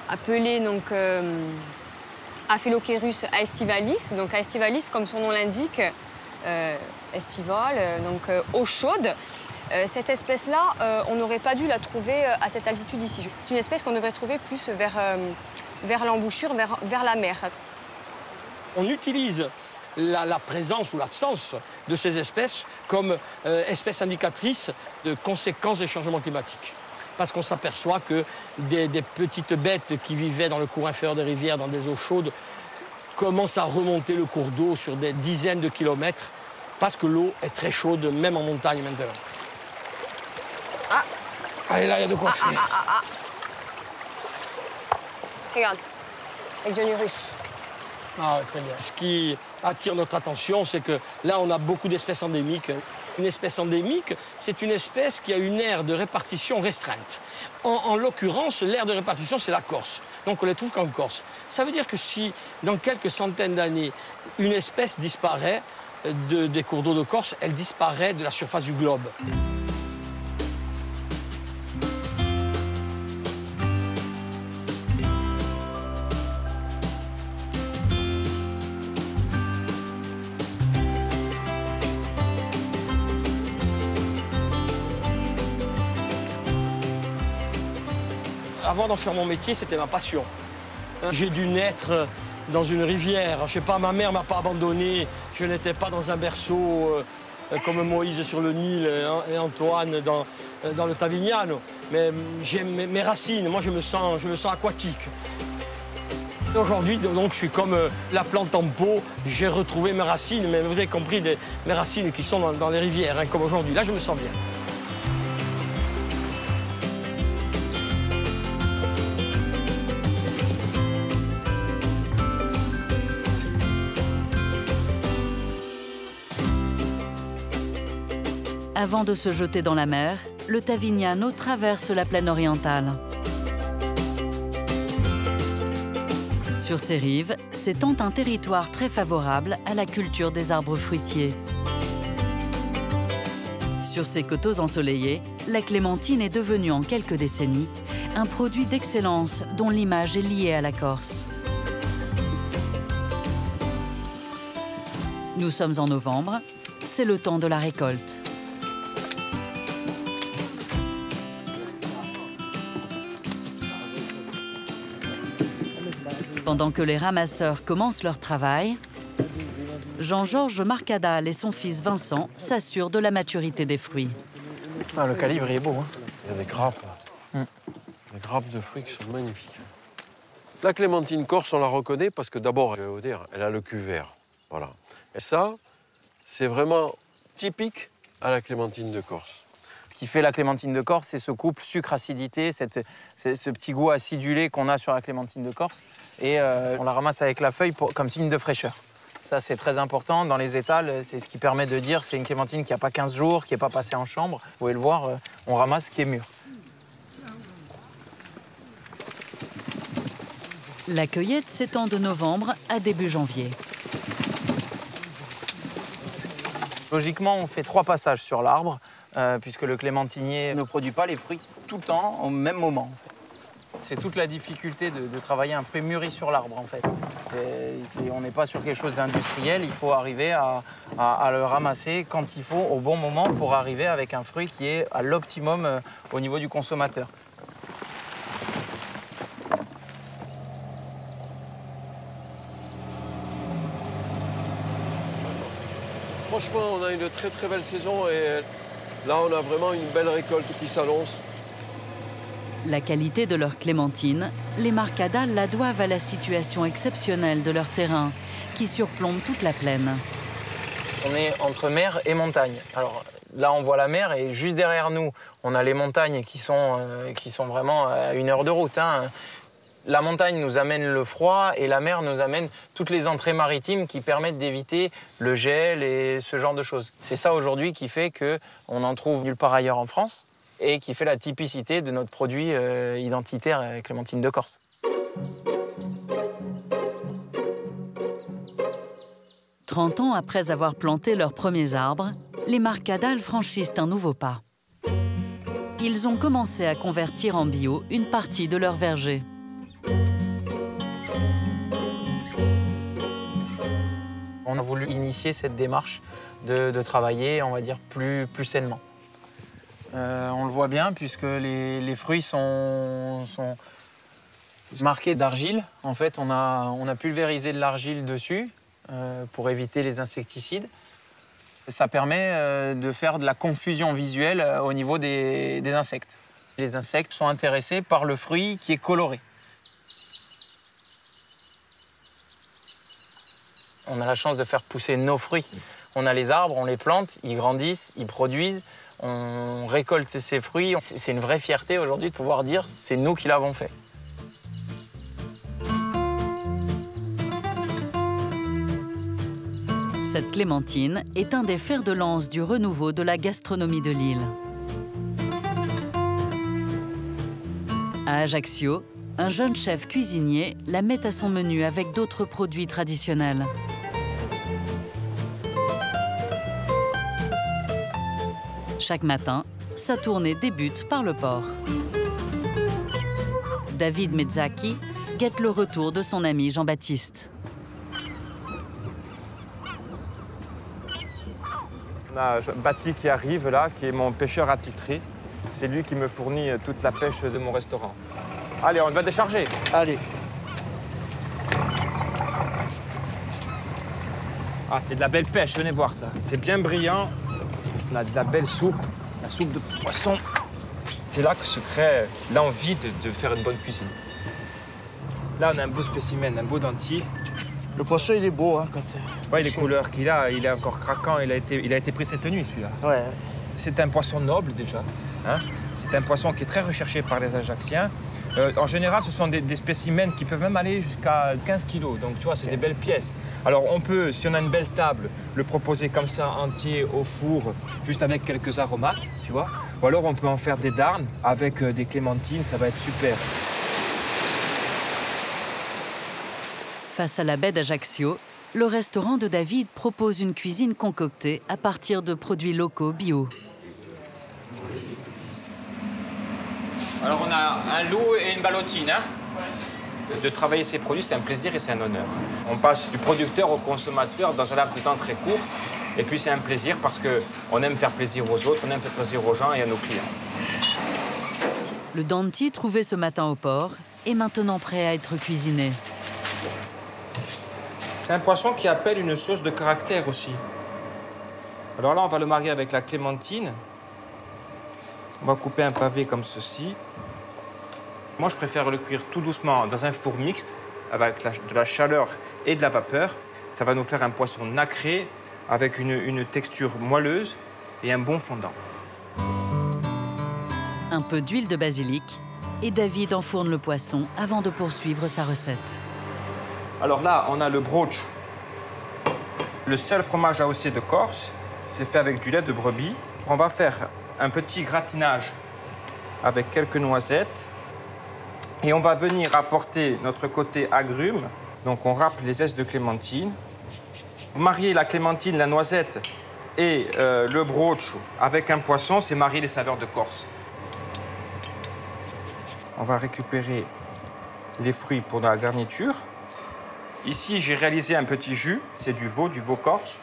appelée donc euh, Aphelocherus aestivalis. Donc aestivalis, comme son nom l'indique, estival, euh, donc eau chaude. Euh, cette espèce-là, euh, on n'aurait pas dû la trouver euh, à cette altitude ici. C'est une espèce qu'on devrait trouver plus vers, l'embouchure, vers, la mer. On utilise la, présence ou l'absence de ces espèces comme espèces indicatrices de conséquences des changements climatiques. Parce qu'on s'aperçoit que des, des petites bêtes qui vivaient dans le cours inférieur des rivières, dans des eaux chaudes, commencent à remonter le cours d'eau sur des dizaines de kilomètres parce que l'eau est très chaude, même en montagne maintenant. Ah et là, il y a de quoi Ah, ah, faire. ah, ah, ah. Regarde, avec Johnny Russe. Ah, très bien. Ce qui attire notre attention, c'est que là, on a beaucoup d'espèces endémiques. Une espèce endémique, c'est une espèce qui a une aire de répartition restreinte. En, en l'occurrence, l'aire de répartition, c'est la Corse. Donc, on les trouve qu'en Corse. Ça veut dire que si, dans quelques centaines d'années, une espèce disparaît euh, de- des cours d'eau de Corse, elle disparaît de la surface du globe. Avant d'en faire mon métier, c'était ma passion. Hein, J'ai dû naître dans une rivière. Je sais pas, ma mère m'a pas abandonné. Je n'étais pas dans un berceau euh, comme Moïse sur le Nil et Antoine dans, euh, dans le Tavignano. Mais j'ai mes, racines. Moi, je me sens, je me sens aquatique. Aujourd'hui, donc, je suis comme euh, la plante en pot. J'ai retrouvé mes racines, mais vous avez compris, des- mes racines qui sont dans, dans les rivières, hein, comme aujourd'hui. Là, je me sens bien. Avant de se jeter dans la mer, le Tavignano traverse la plaine orientale. Sur ses rives s'étend un territoire très favorable à la culture des arbres fruitiers. Sur ces coteaux ensoleillés, la clémentine est devenue en quelques décennies un produit d'excellence dont l'image est liée à la Corse. Nous sommes en novembre, c'est le temps de la récolte. Pendant que les ramasseurs commencent leur travail, Jean-Georges Marcadal et son fils Vincent s'assurent de la maturité des fruits. Ah, le calibre, il est beau. Hein. Il y a des grappes. Mm. Des grappes de fruits qui sont magnifiques. La clémentine corse, on la reconnaît parce que d'abord, je vais vous dire, elle a le cul vert. Voilà. Et ça, c'est vraiment typique à la clémentine de Corse. Ce qui fait la clémentine de Corse, c'est ce couple sucre-acidité, ce petit goût acidulé qu'on a sur la clémentine de Corse. Et euh, on la ramasse avec la feuille pour- comme signe de fraîcheur. Ça, c'est très important. Dans les étals, c'est ce qui permet de dire c'est une clémentine qui n'a pas 15 jours, qui n'est pas passée en chambre. Vous pouvez le voir, euh, on ramasse ce qui est mûr. La cueillette s'étend de novembre à début janvier. Logiquement, on fait trois passages sur l'arbre, euh, puisque le clémentinier ne produit pas les fruits tout le temps, au même moment. en fait. C'est toute la difficulté de, travailler un fruit mûri sur l'arbre, en fait. On n'est pas sur quelque chose d'industriel, il faut arriver à, le ramasser quand il faut, au bon moment, pour arriver avec un fruit qui est à l'optimum euh, au niveau du consommateur. Franchement, on a une très très belle saison et là, on a vraiment une belle récolte qui s'annonce. La qualité de leur clémentine, les Marcadal la doivent à la situation exceptionnelle de leur terrain, qui surplombe toute la plaine. On est entre mer et montagne. Alors là, on voit la mer et juste derrière nous, on a les montagnes qui sont, euh, vraiment à une heure de route. hein. La montagne nous amène le froid et la mer nous amène toutes les entrées maritimes qui permettent d'éviter le gel et ce genre de choses. C'est ça aujourd'hui qui fait qu'on en trouve nulle part ailleurs en France et qui fait la typicité de notre produit euh, identitaire euh, clémentine de Corse. Trente ans après avoir planté leurs premiers arbres, les Marcadal franchissent un nouveau pas. Ils ont commencé à convertir en bio une partie de leur verger. On a voulu initier cette démarche de, de travailler, on va dire, plus, plus sainement. Euh, on le voit bien puisque les, fruits sont, marqués d'argile. En fait, on a, pulvérisé de l'argile dessus euh, pour éviter les insecticides. Ça permet euh, de faire de la confusion visuelle au niveau des insectes. Les insectes sont intéressés par le fruit qui est coloré. On a la chance de faire pousser nos fruits. On a les arbres, on les plante, ils grandissent, ils produisent, on récolte ces fruits. C'est une vraie fierté aujourd'hui de pouvoir dire c'est nous qui l'avons fait. Cette clémentine est un des fers de lance du renouveau de la gastronomie de l'île. À Ajaccio, un jeune chef cuisinier la met à son menu avec d'autres produits traditionnels. Chaque matin, sa tournée débute par le port. David Mezzaki guette le retour de son ami Jean-Baptiste. On a Bati qui arrive là, qui est mon pêcheur attitré. C'est lui qui me fournit euh, toute la pêche de mon restaurant. Allez, on va décharger. Allez. Ah, c'est de la belle pêche, venez voir ça. C'est bien brillant. On a de la belle soupe, la soupe de poisson. C'est là que se crée l'envie de, de faire une bonne cuisine. Là, on a un beau spécimen, un beau dentier. Le poisson, il est beau, hein, quand... Ouais, les couleurs qu'il a, il est encore craquant. Il a été, il a été pris cette nuit, celui-là. Ouais. C'est un poisson noble, déjà. hein. C'est un poisson qui est très recherché par les Ajacciens. Euh, en général, ce sont des, des spécimens qui peuvent même aller jusqu'à 15 kilos. Donc, tu vois, c'est des belles pièces. Alors, on peut, si on a une belle table, le proposer comme ça, entier, au four, juste avec quelques aromates, tu vois. Ou alors, on peut en faire des darnes avec euh, des clémentines, ça va être super. Face à la baie d'Ajaccio, le restaurant de David propose une cuisine concoctée à partir de produits locaux bio. Alors, on a un une ballotine. hein. De travailler ces produits, c'est un plaisir et c'est un honneur. On passe du producteur au consommateur dans un laps de temps très court. Et puis, c'est un plaisir parce qu'on aime faire plaisir aux autres, on aime faire plaisir aux gens et à nos clients. Le danti trouvé ce matin au port est maintenant prêt à être cuisiné. C'est un poisson qui appelle une sauce de caractère aussi. Alors là, on va le marier avec la clémentine. On va couper un pavé comme ceci. Moi, je préfère le cuire tout doucement dans un four mixte avec la- de la chaleur et de la vapeur. Ça va nous faire un poisson nacré avec une, une texture moelleuse et un bon fondant. Un peu d'huile de basilic et David enfourne le poisson avant de poursuivre sa recette. Alors là, on a le brooch. Le seul fromage AOC de Corse, c'est fait avec du lait de brebis. On va faire un petit gratinage avec quelques noisettes. Et on va venir apporter notre côté agrumes. Donc on râpe les zestes de clémentine. Marier la clémentine, la noisette et euh, le brooch avec un poisson, c'est marier les saveurs de Corse. On va récupérer les fruits pour la garniture. Ici, j'ai réalisé un petit jus. C'est du veau, du veau corse.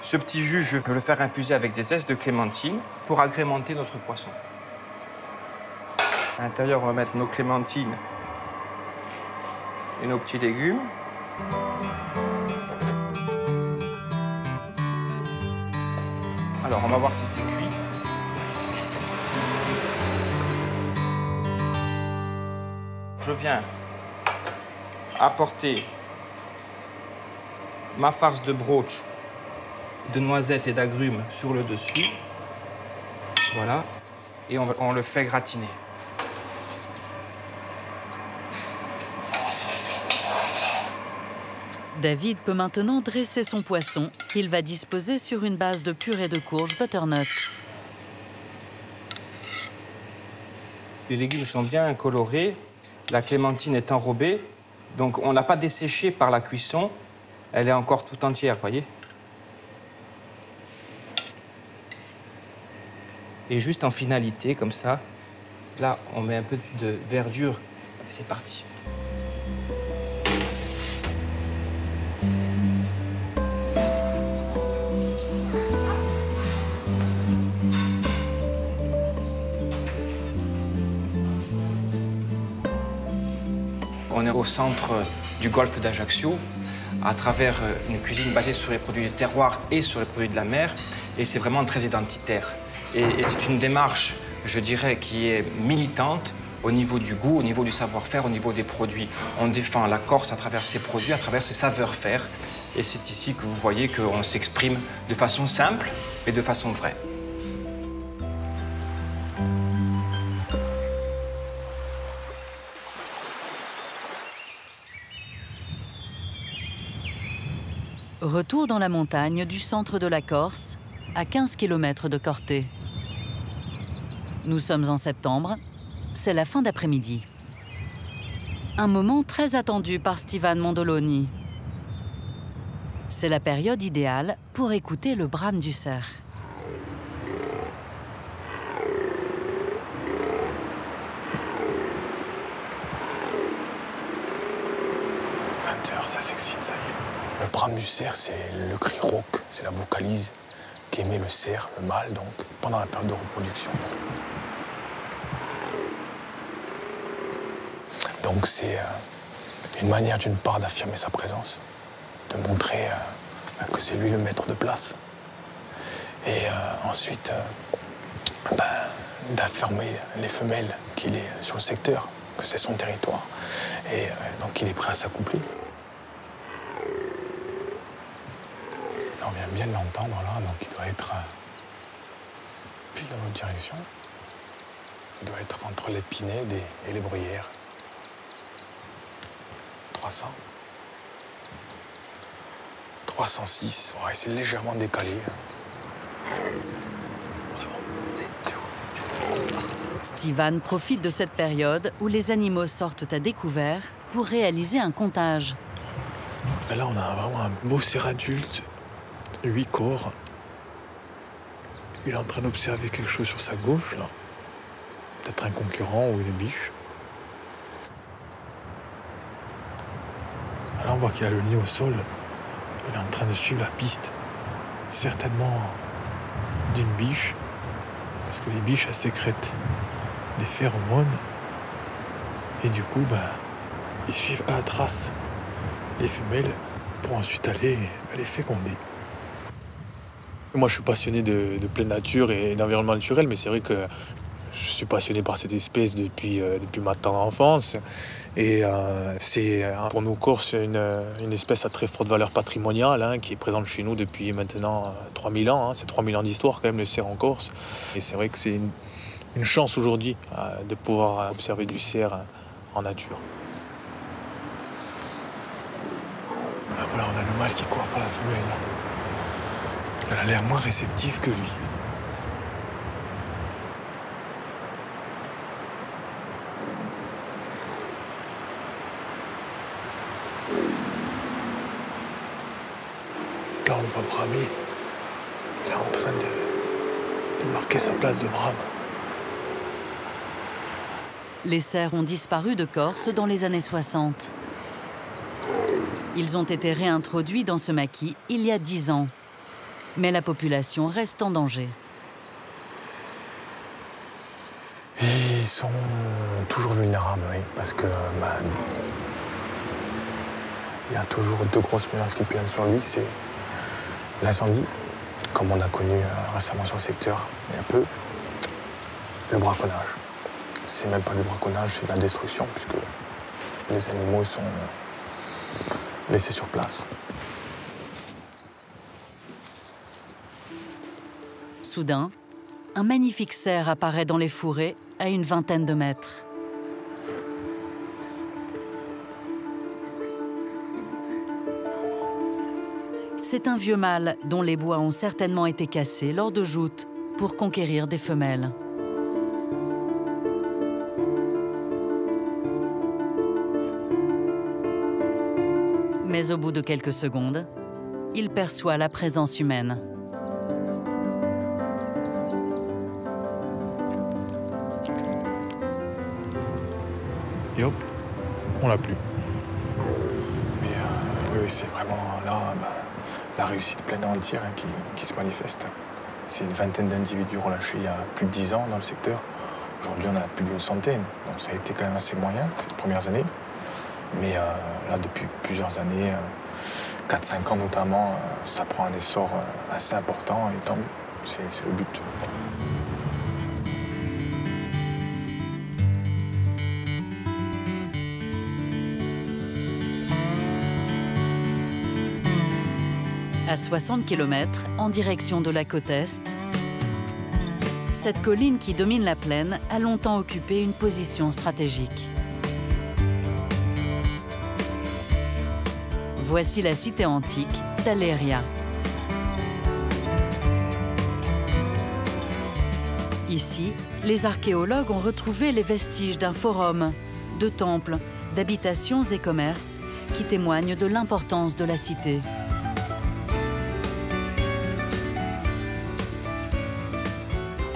Ce petit jus, je vais le faire infuser avec des zestes de clémentine pour agrémenter notre poisson. À l'intérieur, on va mettre nos clémentines et nos petits légumes. Alors, on va voir si c'est cuit. Je viens apporter ma farce de broche de noisettes et d'agrumes sur le dessus. Voilà. Et on, on le fait gratiner. David peut maintenant dresser son poisson qu'il va disposer sur une base de purée de courge butternut. Les légumes sont bien colorés. La clémentine est enrobée. Donc on n'a pas desséché par la cuisson. Elle est encore tout entière, voyez Et juste en finalité, comme ça, là, on met un peu de verdure. C'est parti. On est au centre du golfe d'Ajaccio, à travers euh, une cuisine basée sur les produits du terroir et sur les produits de la mer. Et c'est vraiment très identitaire. Et, c'est une démarche, je dirais, qui est militante au niveau du goût, au niveau du savoir-faire, au niveau des produits. On défend la Corse à travers ses produits, à travers ses saveurs-faire. Et c'est ici que vous voyez qu'on s'exprime de façon simple, mais de façon vraie. Retour dans la montagne du centre de la Corse, à 15 km de Corté. Nous sommes en septembre, c'est la fin d'après-midi. Un moment très attendu par Stivan Mondoloni. C'est la période idéale pour écouter le brame du cerf. Ça s'excite, ça y est. Le brame du cerf, c'est le cri rauque, c'est la vocalise qu'émet le cerf, le mâle, donc, pendant la période de reproduction. Donc c'est euh, une manière d'une part d'affirmer sa présence, de montrer euh, que c'est lui le maître de place. Et euh, ensuite, ben, d'affirmer les femelles qu'il est sur le secteur, que c'est son territoire. Et donc il est prêt à s'accomplir. On vient bien l'entendre là, donc il doit être puis dans l'autre direction. Il doit être entre les Pinèdes et les Bruyères. 300. 306. Ouais, c'est légèrement décalé. Steven profite de cette période où les animaux sortent à découvert pour réaliser un comptage. Là, on a vraiment un beau cerf adulte, 8 corps. Il est en train d'observer quelque chose sur sa gauche, là. Peut-être un concurrent ou une biche. Là, on voit qu'il a le nez au sol. Il est en train de suivre la piste. Certainement d'une biche. Parce que les biches, sécrètent des phéromones. Et du coup, bah, ils suivent à la trace les femelles pour ensuite aller les féconder. Moi, je suis passionné de, pleine nature et d'environnement naturel, mais c'est vrai que je suis passionné par cette espèce depuis, euh, depuis ma tendre enfance. Et euh, c'est euh, pour nous Corses une, une, espèce à très forte valeur patrimoniale hein, qui est présente chez nous depuis maintenant 3000 ans. Hein. C'est 3000 ans d'histoire quand même le cerf en Corse. Et c'est vrai que c'est une, chance aujourd'hui de pouvoir observer du cerf en nature. Ah, voilà, on a le mâle qui court par la femelle. Elle a l'air moins réceptive que lui. Là, on voit bramer. Il est en train de, marquer sa place de brame. Les cerfs ont disparu de Corse dans les années 60. Ils ont été réintroduits dans ce maquis il y a dix ans mais la population reste en danger. Ils sont toujours vulnérables, oui, parce que bah, il y a toujours deux grosses menaces qui planent sur lui, c'est l'incendie, comme on a connu euh, récemment sur le secteur il y a peu, le braconnage. C'est même pas le braconnage, c'est la destruction, puisque les animaux sont laissés sur place. Soudain, un magnifique cerf apparaît dans les fourrés à une vingtaine de mètres. C'est un vieux mâle dont les bois ont certainement été cassés lors de joutes pour conquérir des femelles. Mais au bout de quelques secondes, il perçoit la présence humaine. Et hop, on l'a plus. Mais euh, oui, c'est vraiment là bah, la réussite pleine et entière hein, qui, se manifeste. C'est une vingtaine d'individus relâchés il y a plus de dix ans dans le secteur. Aujourd'hui, on a plus d'une centaine. Donc ça a été quand même assez moyen ces premières années. Mais euh, là, depuis plusieurs années, 4-5 euh, ans notamment, ça prend un essor assez important et tant mieux. C'est le but. À 60 km en direction de la côte Est, cette colline qui domine la plaine a longtemps occupé une position stratégique. Voici la cité antique d'Aléria. Ici, les archéologues ont retrouvé les vestiges d'un forum, de temples, d'habitations et commerces qui témoignent de l'importance de la cité.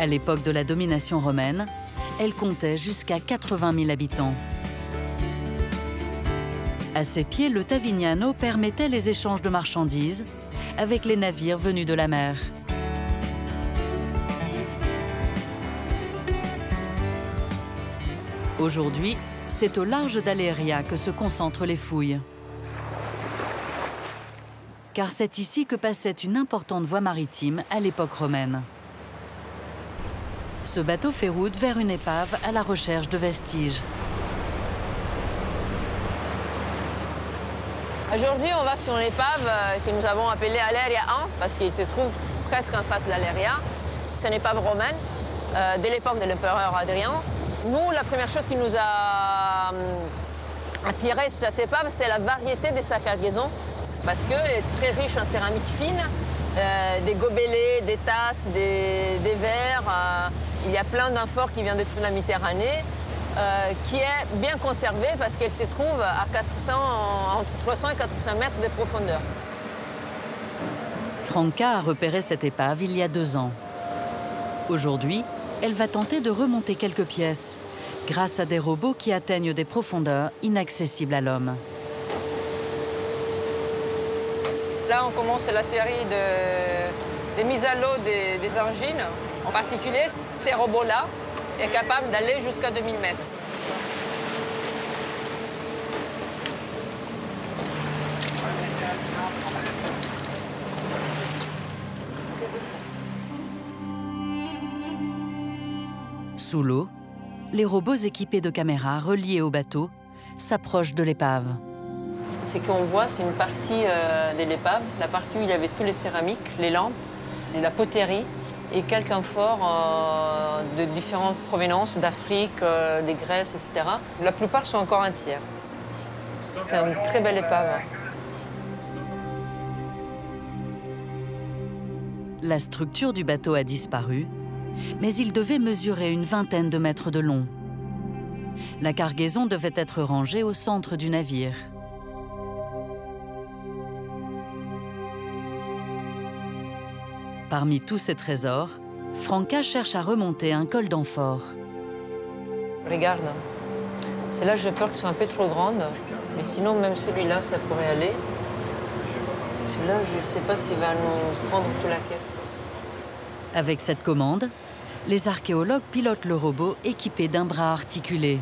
À l'époque de la domination romaine, elle comptait jusqu'à 80 000 habitants. À ses pieds, le Tavignano permettait les échanges de marchandises avec les navires venus de la mer. Aujourd'hui, c'est au large d'Aléria que se concentrent les fouilles. Car c'est ici que passait une importante voie maritime à l'époque romaine. Ce bateau fait route vers une épave à la recherche de vestiges. Aujourd'hui, on va sur l'épave euh, que nous avons appelée Aléria 1 parce qu'il se trouve presque en face d'Aléria. C'est une épave romaine euh, dès l'époque de l'empereur Adrien. Nous, la première chose qui nous a euh, attiré sur cette épave, c'est la variété de sa cargaison parce qu'elle est très riche en céramique fine, des gobelets, des tasses, des, des verres. Il y a plein d'amphores qui viennent de toute la Méditerranée. Euh, qui est bien conservée parce qu'elle se trouve à 400, entre 300 et 400 mètres de profondeur. Franca a repéré cette épave il y a deux ans. Aujourd'hui, elle va tenter de remonter quelques pièces grâce à des robots qui atteignent des profondeurs inaccessibles à l'homme. Là, on commence la série de, des mises à l'eau des, des engines. En particulier, ces robots-là est capable d'aller jusqu'à 2000 mètres. Sous l'eau, les robots équipés de caméras reliés au bateau s'approchent de l'épave. Ce qu'on voit, c'est une partie euh, de l'épave, la partie où il y avait tous les céramiques, les lampes, la poterie, et quelques amphores euh, de différentes provenances, d'Afrique, euh, des Grèces, etc. La plupart sont encore entières. C'est une très belle épave. La structure du bateau a disparu, mais il devait mesurer une vingtaine de mètres de long. La cargaison devait être rangée au centre du navire. Parmi tous ces trésors, Franca cherche à remonter un col d'amphore. Regarde, celle-là, j'ai peur qu'elle soit un peu trop grande, mais sinon, même celui-là, ça pourrait aller. Celui-là, je ne sais pas s'il va nous prendre toute la caisse. Avec cette commande, les archéologues pilotent le robot équipé d'un bras articulé.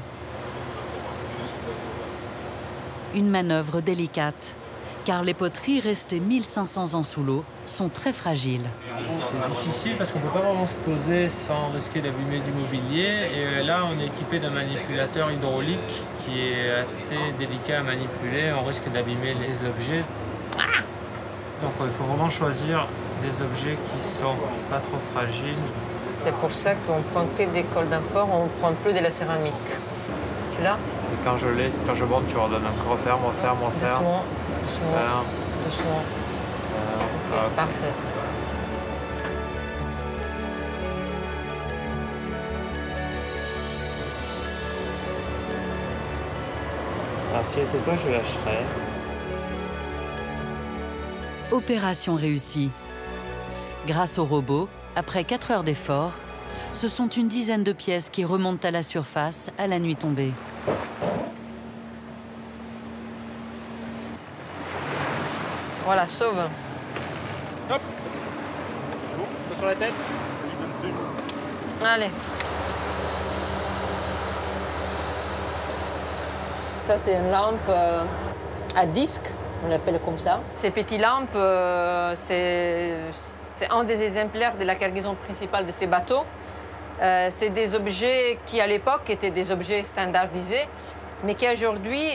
Une manœuvre délicate, car les poteries restées 1500 ans sous l'eau sont très fragiles. C'est difficile parce qu'on ne peut pas vraiment se poser sans risquer d'abîmer du mobilier. Et euh, là, on est équipé d'un manipulateur hydraulique qui est assez délicat à manipuler. On risque d'abîmer les objets. Donc il faut vraiment choisir des objets qui sont pas trop fragiles. C'est pour ça qu'on prend que des cols d'infort, on prend plus de la céramique. Tu l'as? Et quand je l'ai, quand je monte, tu redonnes un referme, referme, referme. Doucement. Ok, parfait. Alors si c'était toi, je lâcherais. Opération réussie. Grâce au robot, après 4 heures d'effort, ce sont une dizaine de pièces qui remontent à la surface à la nuit tombée. Voilà, sauve. Hop sur la tête Allez. Ça, c'est une lampe euh, à disque, on l'appelle comme ça. Ces petites lampes, euh, c'est un des exemplaires de la cargaison principale de ces bateaux. Euh, c'est des objets qui, à l'époque, étaient des objets standardisés, mais qui aujourd'hui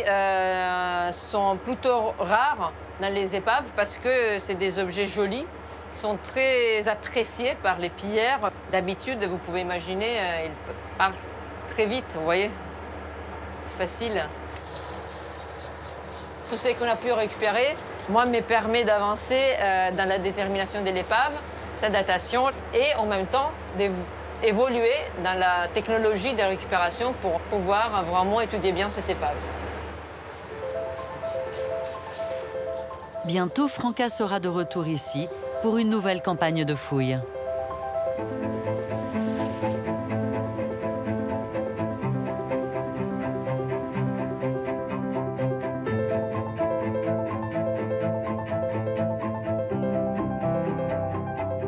sont plutôt rares dans les épaves parce que c'est des objets jolis, qui sont très appréciés par les pilleurs. D'habitude, vous pouvez imaginer, ils partent très vite, vous voyez. C'est facile tout ce qu'on a pu récupérer, moi, me permet d'avancer euh, dans la détermination de l'épave, sa datation, et en même temps d'évoluer dans la technologie de récupération pour pouvoir vraiment étudier bien cette épave. Bientôt, Franca sera de retour ici pour une nouvelle campagne de fouilles.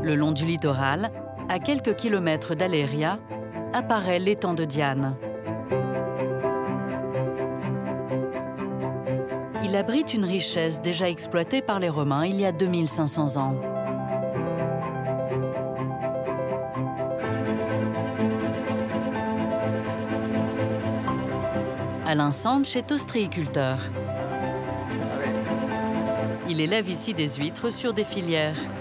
Le long du littoral, à quelques kilomètres d'Aléria, apparaît l'étang de Diane. Il abrite une richesse déjà exploitée par les Romains il y a 2500 ans. Alain Sanche est ostréiculteur. Il élève ici des huîtres sur des filières.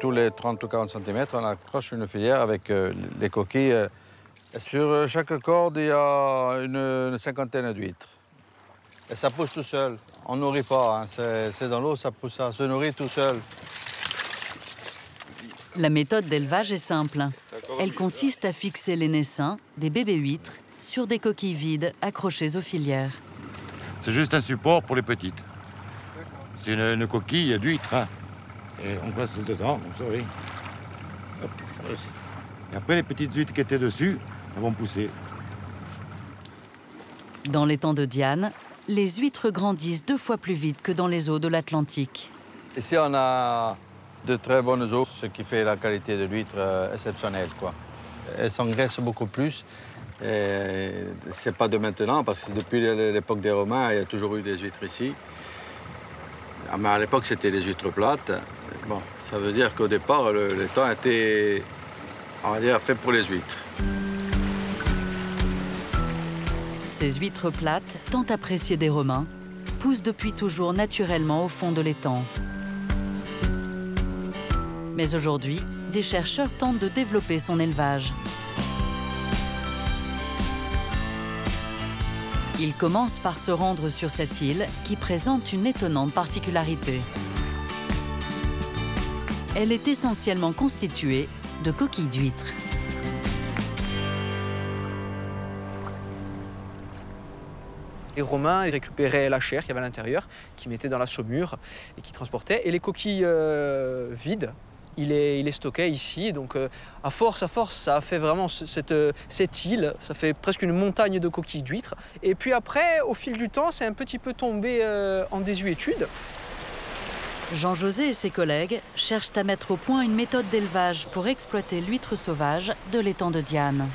Tous les 30 ou 40 cm, on accroche une filière avec euh, les coquilles. euh. Sur euh, chaque corde, il y a une, cinquantaine d'huîtres. Et ça pousse tout seul. On ne nourrit pas. hein. C'est c'est dans l'eau, ça pousse, ça se nourrit tout seul. La méthode d'élevage est simple. Elle consiste à fixer les naissins, des bébés huîtres, sur des coquilles vides accrochées aux filières. C'est juste un support pour les petites. C'est une, une coquille d'huître. hein. Et on passe dedans, comme ça, oui. Hop. Et après, les petites huîtres qui étaient dessus, elles vont pousser. Dans les temps de Diane, les huîtres grandissent deux fois plus vite que dans les eaux de l'Atlantique. Ici, on a de très bonnes eaux, ce qui fait la qualité de l'huître euh, exceptionnelle. Quoi. Elle s'engraisse beaucoup plus. C'est pas de maintenant, parce que depuis l'époque des Romains, il y a toujours eu des huîtres ici. Ah, Mais à l'époque, c'était des huîtres plates. Ça veut dire qu'au départ, le, temps était, on fait pour les huîtres. Ces huîtres plates, tant appréciées des Romains, poussent depuis toujours naturellement au fond de l'étang. Mais aujourd'hui, des chercheurs tentent de développer son élevage. Ils commencent par se rendre sur cette île qui présente une étonnante particularité. Elle est essentiellement constituée de coquilles d'huîtres. Les Romains récupéraient la chair qu'il y avait à l'intérieur, qu'ils mettaient dans la saumure et qui transportaient. Et les coquilles euh, vides, il les, il ici. Donc euh, à force, à force, ça a fait vraiment euh, cette île. Ça fait presque une montagne de coquilles d'huîtres. Et puis après, au fil du temps, c'est un petit peu tombé en désuétude. Jean-José et ses collègues cherchent à mettre au point une méthode d'élevage pour exploiter l'huître sauvage de l'étang de Diane.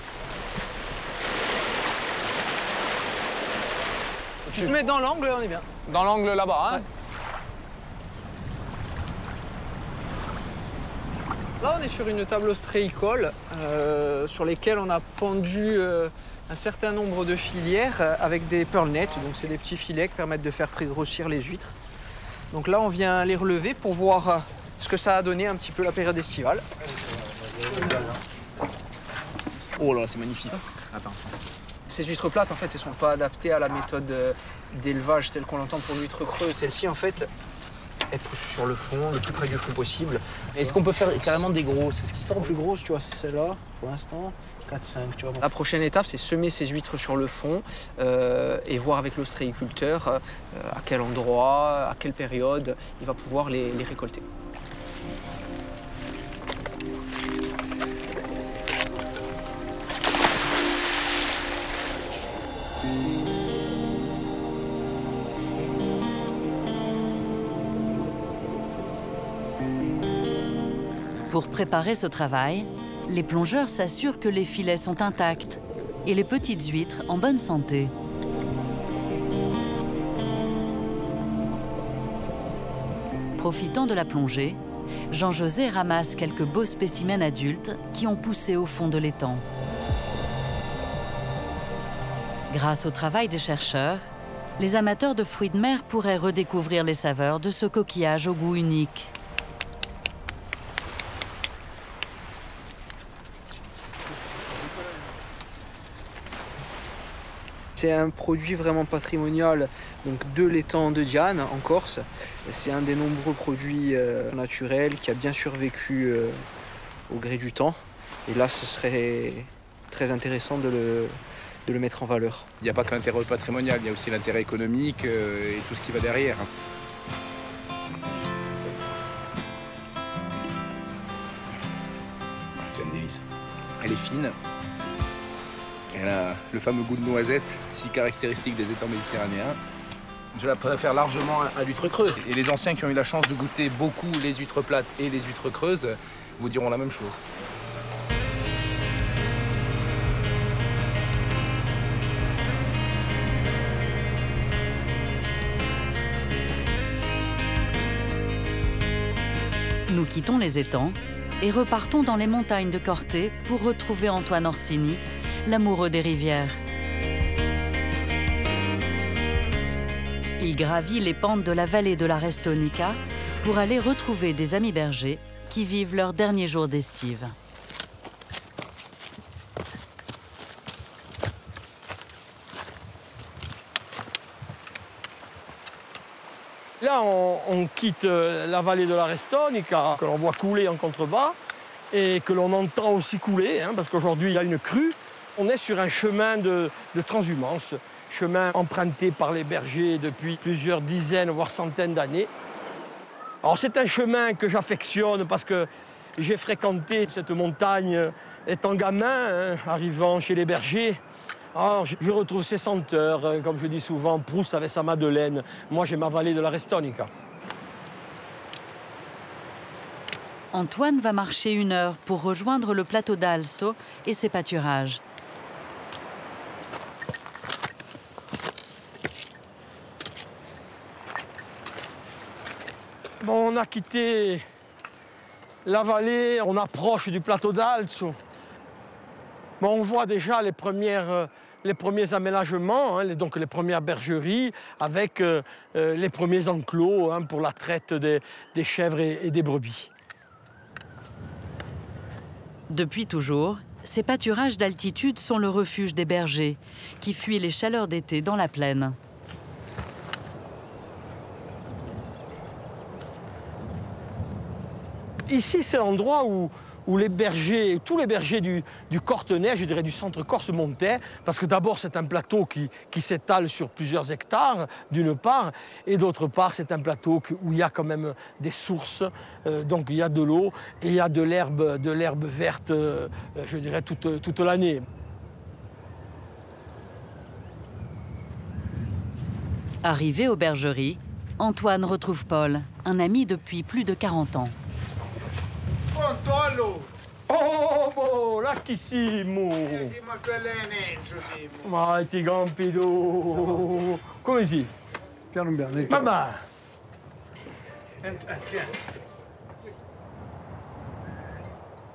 Tu te mets dans l'angle, on est bien. Dans l'angle là-bas. hein. Là, on est sur une table ostréicole euh, sur lesquelles on a pendu euh, un certain nombre de filières euh, avec des pearl nets. Donc, c'est des petits filets qui permettent de faire pré-grossir les huîtres. Donc là, on vient les relever pour voir euh, ce que ça a donné un petit peu la période estivale. Oh là, là, c'est magnifique. Attends. Ces huîtres plates, en fait, elles ne sont pas adaptées à la méthode euh, d'élevage telle qu'on l'entend pour l'huître creuse. Celle-ci, en fait, elle pousse sur le fond, le plus près du fond possible. Est-ce qu'on peut faire carrément des grosses C'est ce qui sort plus grosse, tu vois, c'est celle-là, pour l'instant. 4-5, tu vois. La prochaine étape, c'est semer ces huîtres sur le fond euh, et voir avec l'ostréiculteur euh, à quel endroit, à quelle période il va pouvoir les, les récolter. Pour préparer ce travail, les plongeurs s'assurent que les filets sont intacts et les petites huîtres en bonne santé. Profitant de la plongée, Jean-José ramasse quelques beaux spécimens adultes qui ont poussé au fond de l'étang. Grâce au travail des chercheurs, les amateurs de fruits de mer pourraient redécouvrir les saveurs de ce coquillage au goût unique. C'est un produit vraiment patrimonial donc de l'étang de Diane en Corse. C'est un des nombreux produits euh, naturels qui a bien survécu euh, au gré du temps. Et là, ce serait très intéressant de le, de le mettre en valeur. Il n'y a pas que l'intérêt patrimonial, il y a aussi l'intérêt économique euh, et tout ce qui va derrière. Ah, C'est une délice. Elle est fine. Elle a le fameux goût de noisette, si caractéristique des étangs méditerranéens. Je la préfère largement à l'huître creuse. Et les anciens qui ont eu la chance de goûter beaucoup les huîtres plates et les huîtres creuses vous diront la même chose. Nous quittons les étangs et repartons dans les montagnes de Corté pour retrouver Antoine Orsini, l'amoureux des rivières. Il gravit les pentes de la vallée de la Restonica pour aller retrouver des amis bergers qui vivent leurs derniers jours d'estive. Là, on, on quitte euh, la vallée de la Restonica, que l'on voit couler en contrebas, et que l'on entend aussi couler, hein, parce qu'aujourd'hui, il y a une crue. On est sur un chemin de, transhumance, chemin emprunté par les bergers depuis plusieurs dizaines, voire centaines d'années. Alors c'est un chemin que j'affectionne parce que j'ai fréquenté cette montagne étant gamin, hein, arrivant chez les bergers. Alors, je je retrouve ces senteurs, hein, comme je dis souvent, Proust avait sa Madeleine. Moi, j'ai ma vallée de la Restonica. Antoine va marcher une heure pour rejoindre le plateau d'Also et ses pâturages. On a quitté la vallée, on approche du plateau d'Alzo. On voit déjà les, euh, premiers aménagements, hein, donc les premières bergeries, avec euh, euh, les premiers enclos hein, pour la traite des, chèvres et des brebis. Depuis toujours, ces pâturages d'altitude sont le refuge des bergers, qui fuient les chaleurs d'été dans la plaine. Ici, c'est l'endroit où, les bergers, tous les bergers du, Cortenay, je dirais du centre Corse montaient, parce que d'abord c'est un plateau qui, s'étale sur plusieurs hectares, d'une part, et d'autre part c'est un plateau où il y a quand même des sources, euh, donc il y a de l'eau et il y a de l'herbe, verte, euh, je dirais toute l'année. Arrivé aux bergeries, Antoine retrouve Paul, un ami depuis plus de 40 ans. Controllo! Oh, boh, lacchissimo! Ma quella è Nencio, sì. Ma ti gampido! Come si? Piano piano. Mamma!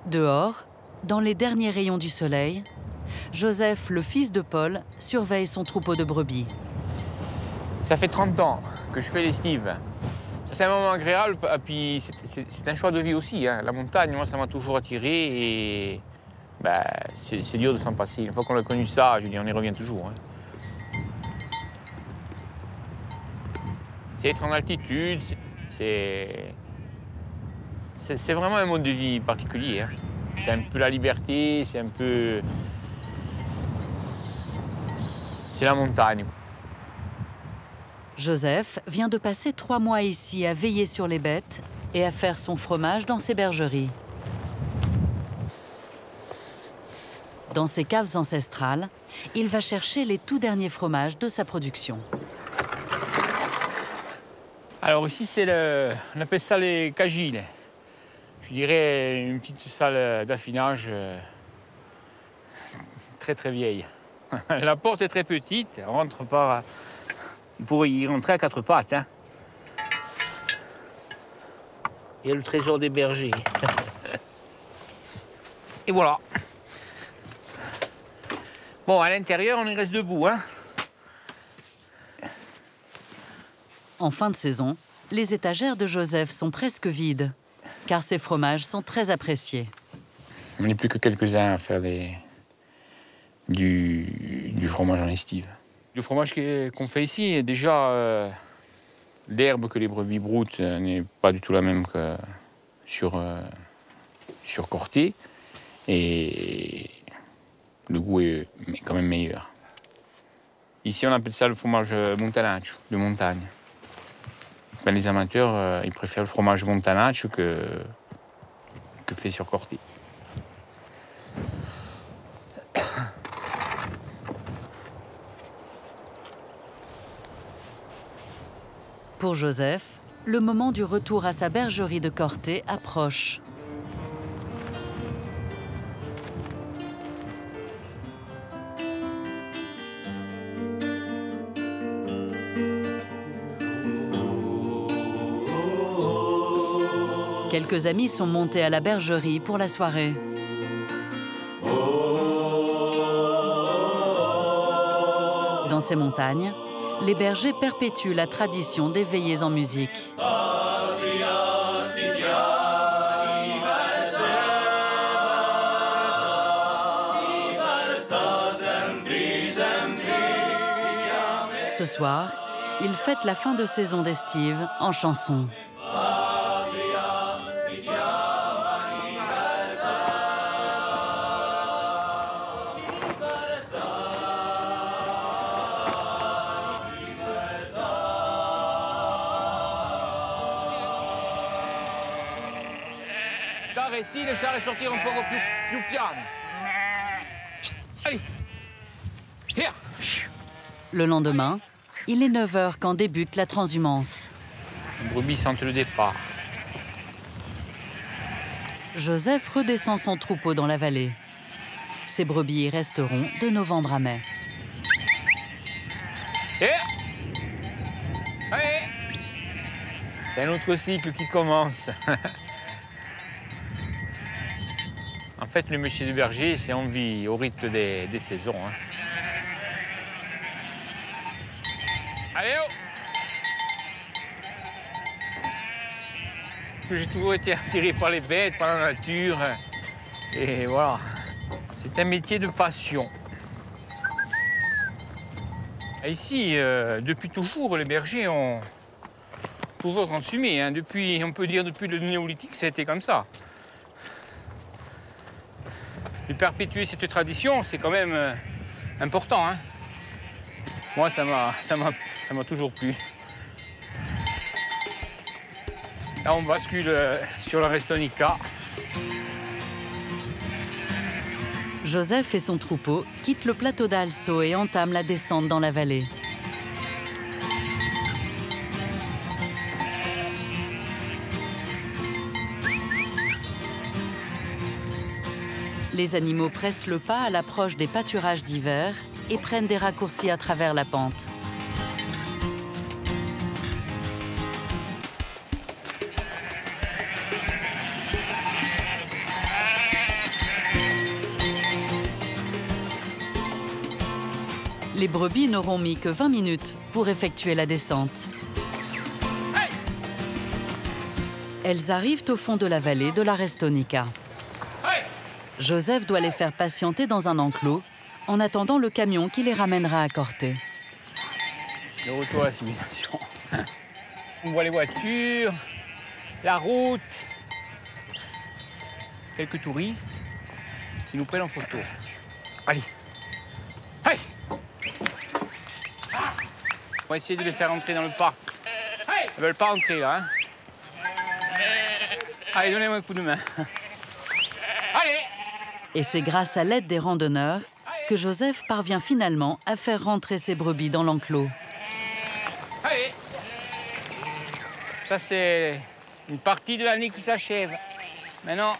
Dehors, dans les derniers rayons du soleil, Joseph, le fils de Paul, surveille son troupeau de brebis. Ça fait 30 ans que je fais l'estive. Ça, C'est un moment agréable, et puis c'est- un choix de vie aussi. hein. La montagne, moi, ça m'a toujours attiré et ben, c'est dur de s'en passer. Une fois qu'on a connu ça, je dis, on y revient toujours. hein. C'est être en altitude, c'est c'est vraiment un mode de vie particulier. hein. C'est un peu la liberté, c'est un peu... C'est la montagne. Joseph vient de passer trois mois ici à veiller sur les bêtes et à faire son fromage dans ses bergeries. Dans ses caves ancestrales, il va chercher les tout derniers fromages de sa production. Alors ici, c'est le, on appelle ça les cagiles. Je dirais une petite salle d'affinage euh, très très vieille. La porte est très petite, on rentre par, pour y rentrer à quatre pattes. hein. Il y a le trésor des bergers. Et voilà. Bon, à l'intérieur, on y reste debout. Hein. En fin de saison, les étagères de Joseph sont presque vides, car ses fromages sont très appréciés. On n'est plus que quelques-uns à faire des- du, du fromage en estive. Le fromage qu'on fait ici, déjà, euh, l'herbe que les brebis broutent euh, n'est pas du tout la même que sur, euh, Corté. Et le goût est quand même meilleur. Ici, on appelle ça le fromage montanaccio, de montagne. Ben, les amateurs, ils préfèrent le fromage montanaccio que, que fait sur Corté. Pour Joseph, le moment du retour à sa bergerie de Corté approche. Quelques amis sont montés à la bergerie pour la soirée. Dans ces montagnes, les bergers perpétuent la tradition des veillées en musique. Ce soir, ils fêtent la fin de saison d'estive en chanson. Char est sorti un peu plus, plus piano. Allez. Here. Le lendemain, il est 9 h quand débute la transhumance. Les brebis sentent le départ. Joseph redescend son troupeau dans la vallée. Ces brebis y resteront de novembre à mai. Et Allez C'est un autre cycle qui commence. en fait, le métier du berger, c'est on vit au rythme des, saisons. hein. Allez, oh J'ai toujours été attiré par les bêtes, par la nature. Et voilà. C'est un métier de passion. Ici, euh, depuis toujours, les bergers ont toujours consumé. hein. Depuis, on peut dire depuis le néolithique, ça a été comme ça. Et perpétuer cette tradition, c'est quand même euh, important. hein. Moi, ça m'a, toujours plu. Là, on bascule euh, sur la Restonica. Joseph et son troupeau quittent le plateau d'Also et entament la descente dans la vallée. Les animaux pressent le pas à l'approche des pâturages d'hiver et prennent des raccourcis à travers la pente. Les brebis n'auront mis que 20 minutes pour effectuer la descente. Elles arrivent au fond de la vallée de la Restonica. Joseph doit les faire patienter dans un enclos en attendant le camion qui les ramènera à Corté. Le retour à la civilisation. On voit les voitures, la route, quelques touristes qui nous prennent en photo. Allez. Allez. On va essayer de les faire entrer dans le parc. Ils veulent pas entrer là. Hein Allez, donnez-moi un coup de main. Et c'est grâce à l'aide des randonneurs que Joseph parvient finalement à faire rentrer ses brebis dans l'enclos. Allez Ça, c'est une partie de l'année qui s'achève. Maintenant,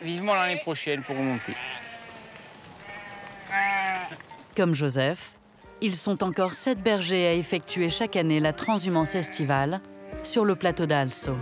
vivement l'année prochaine pour remonter. Comme Joseph, ils sont encore sept bergers à effectuer chaque année la transhumance estivale sur le plateau d'Also.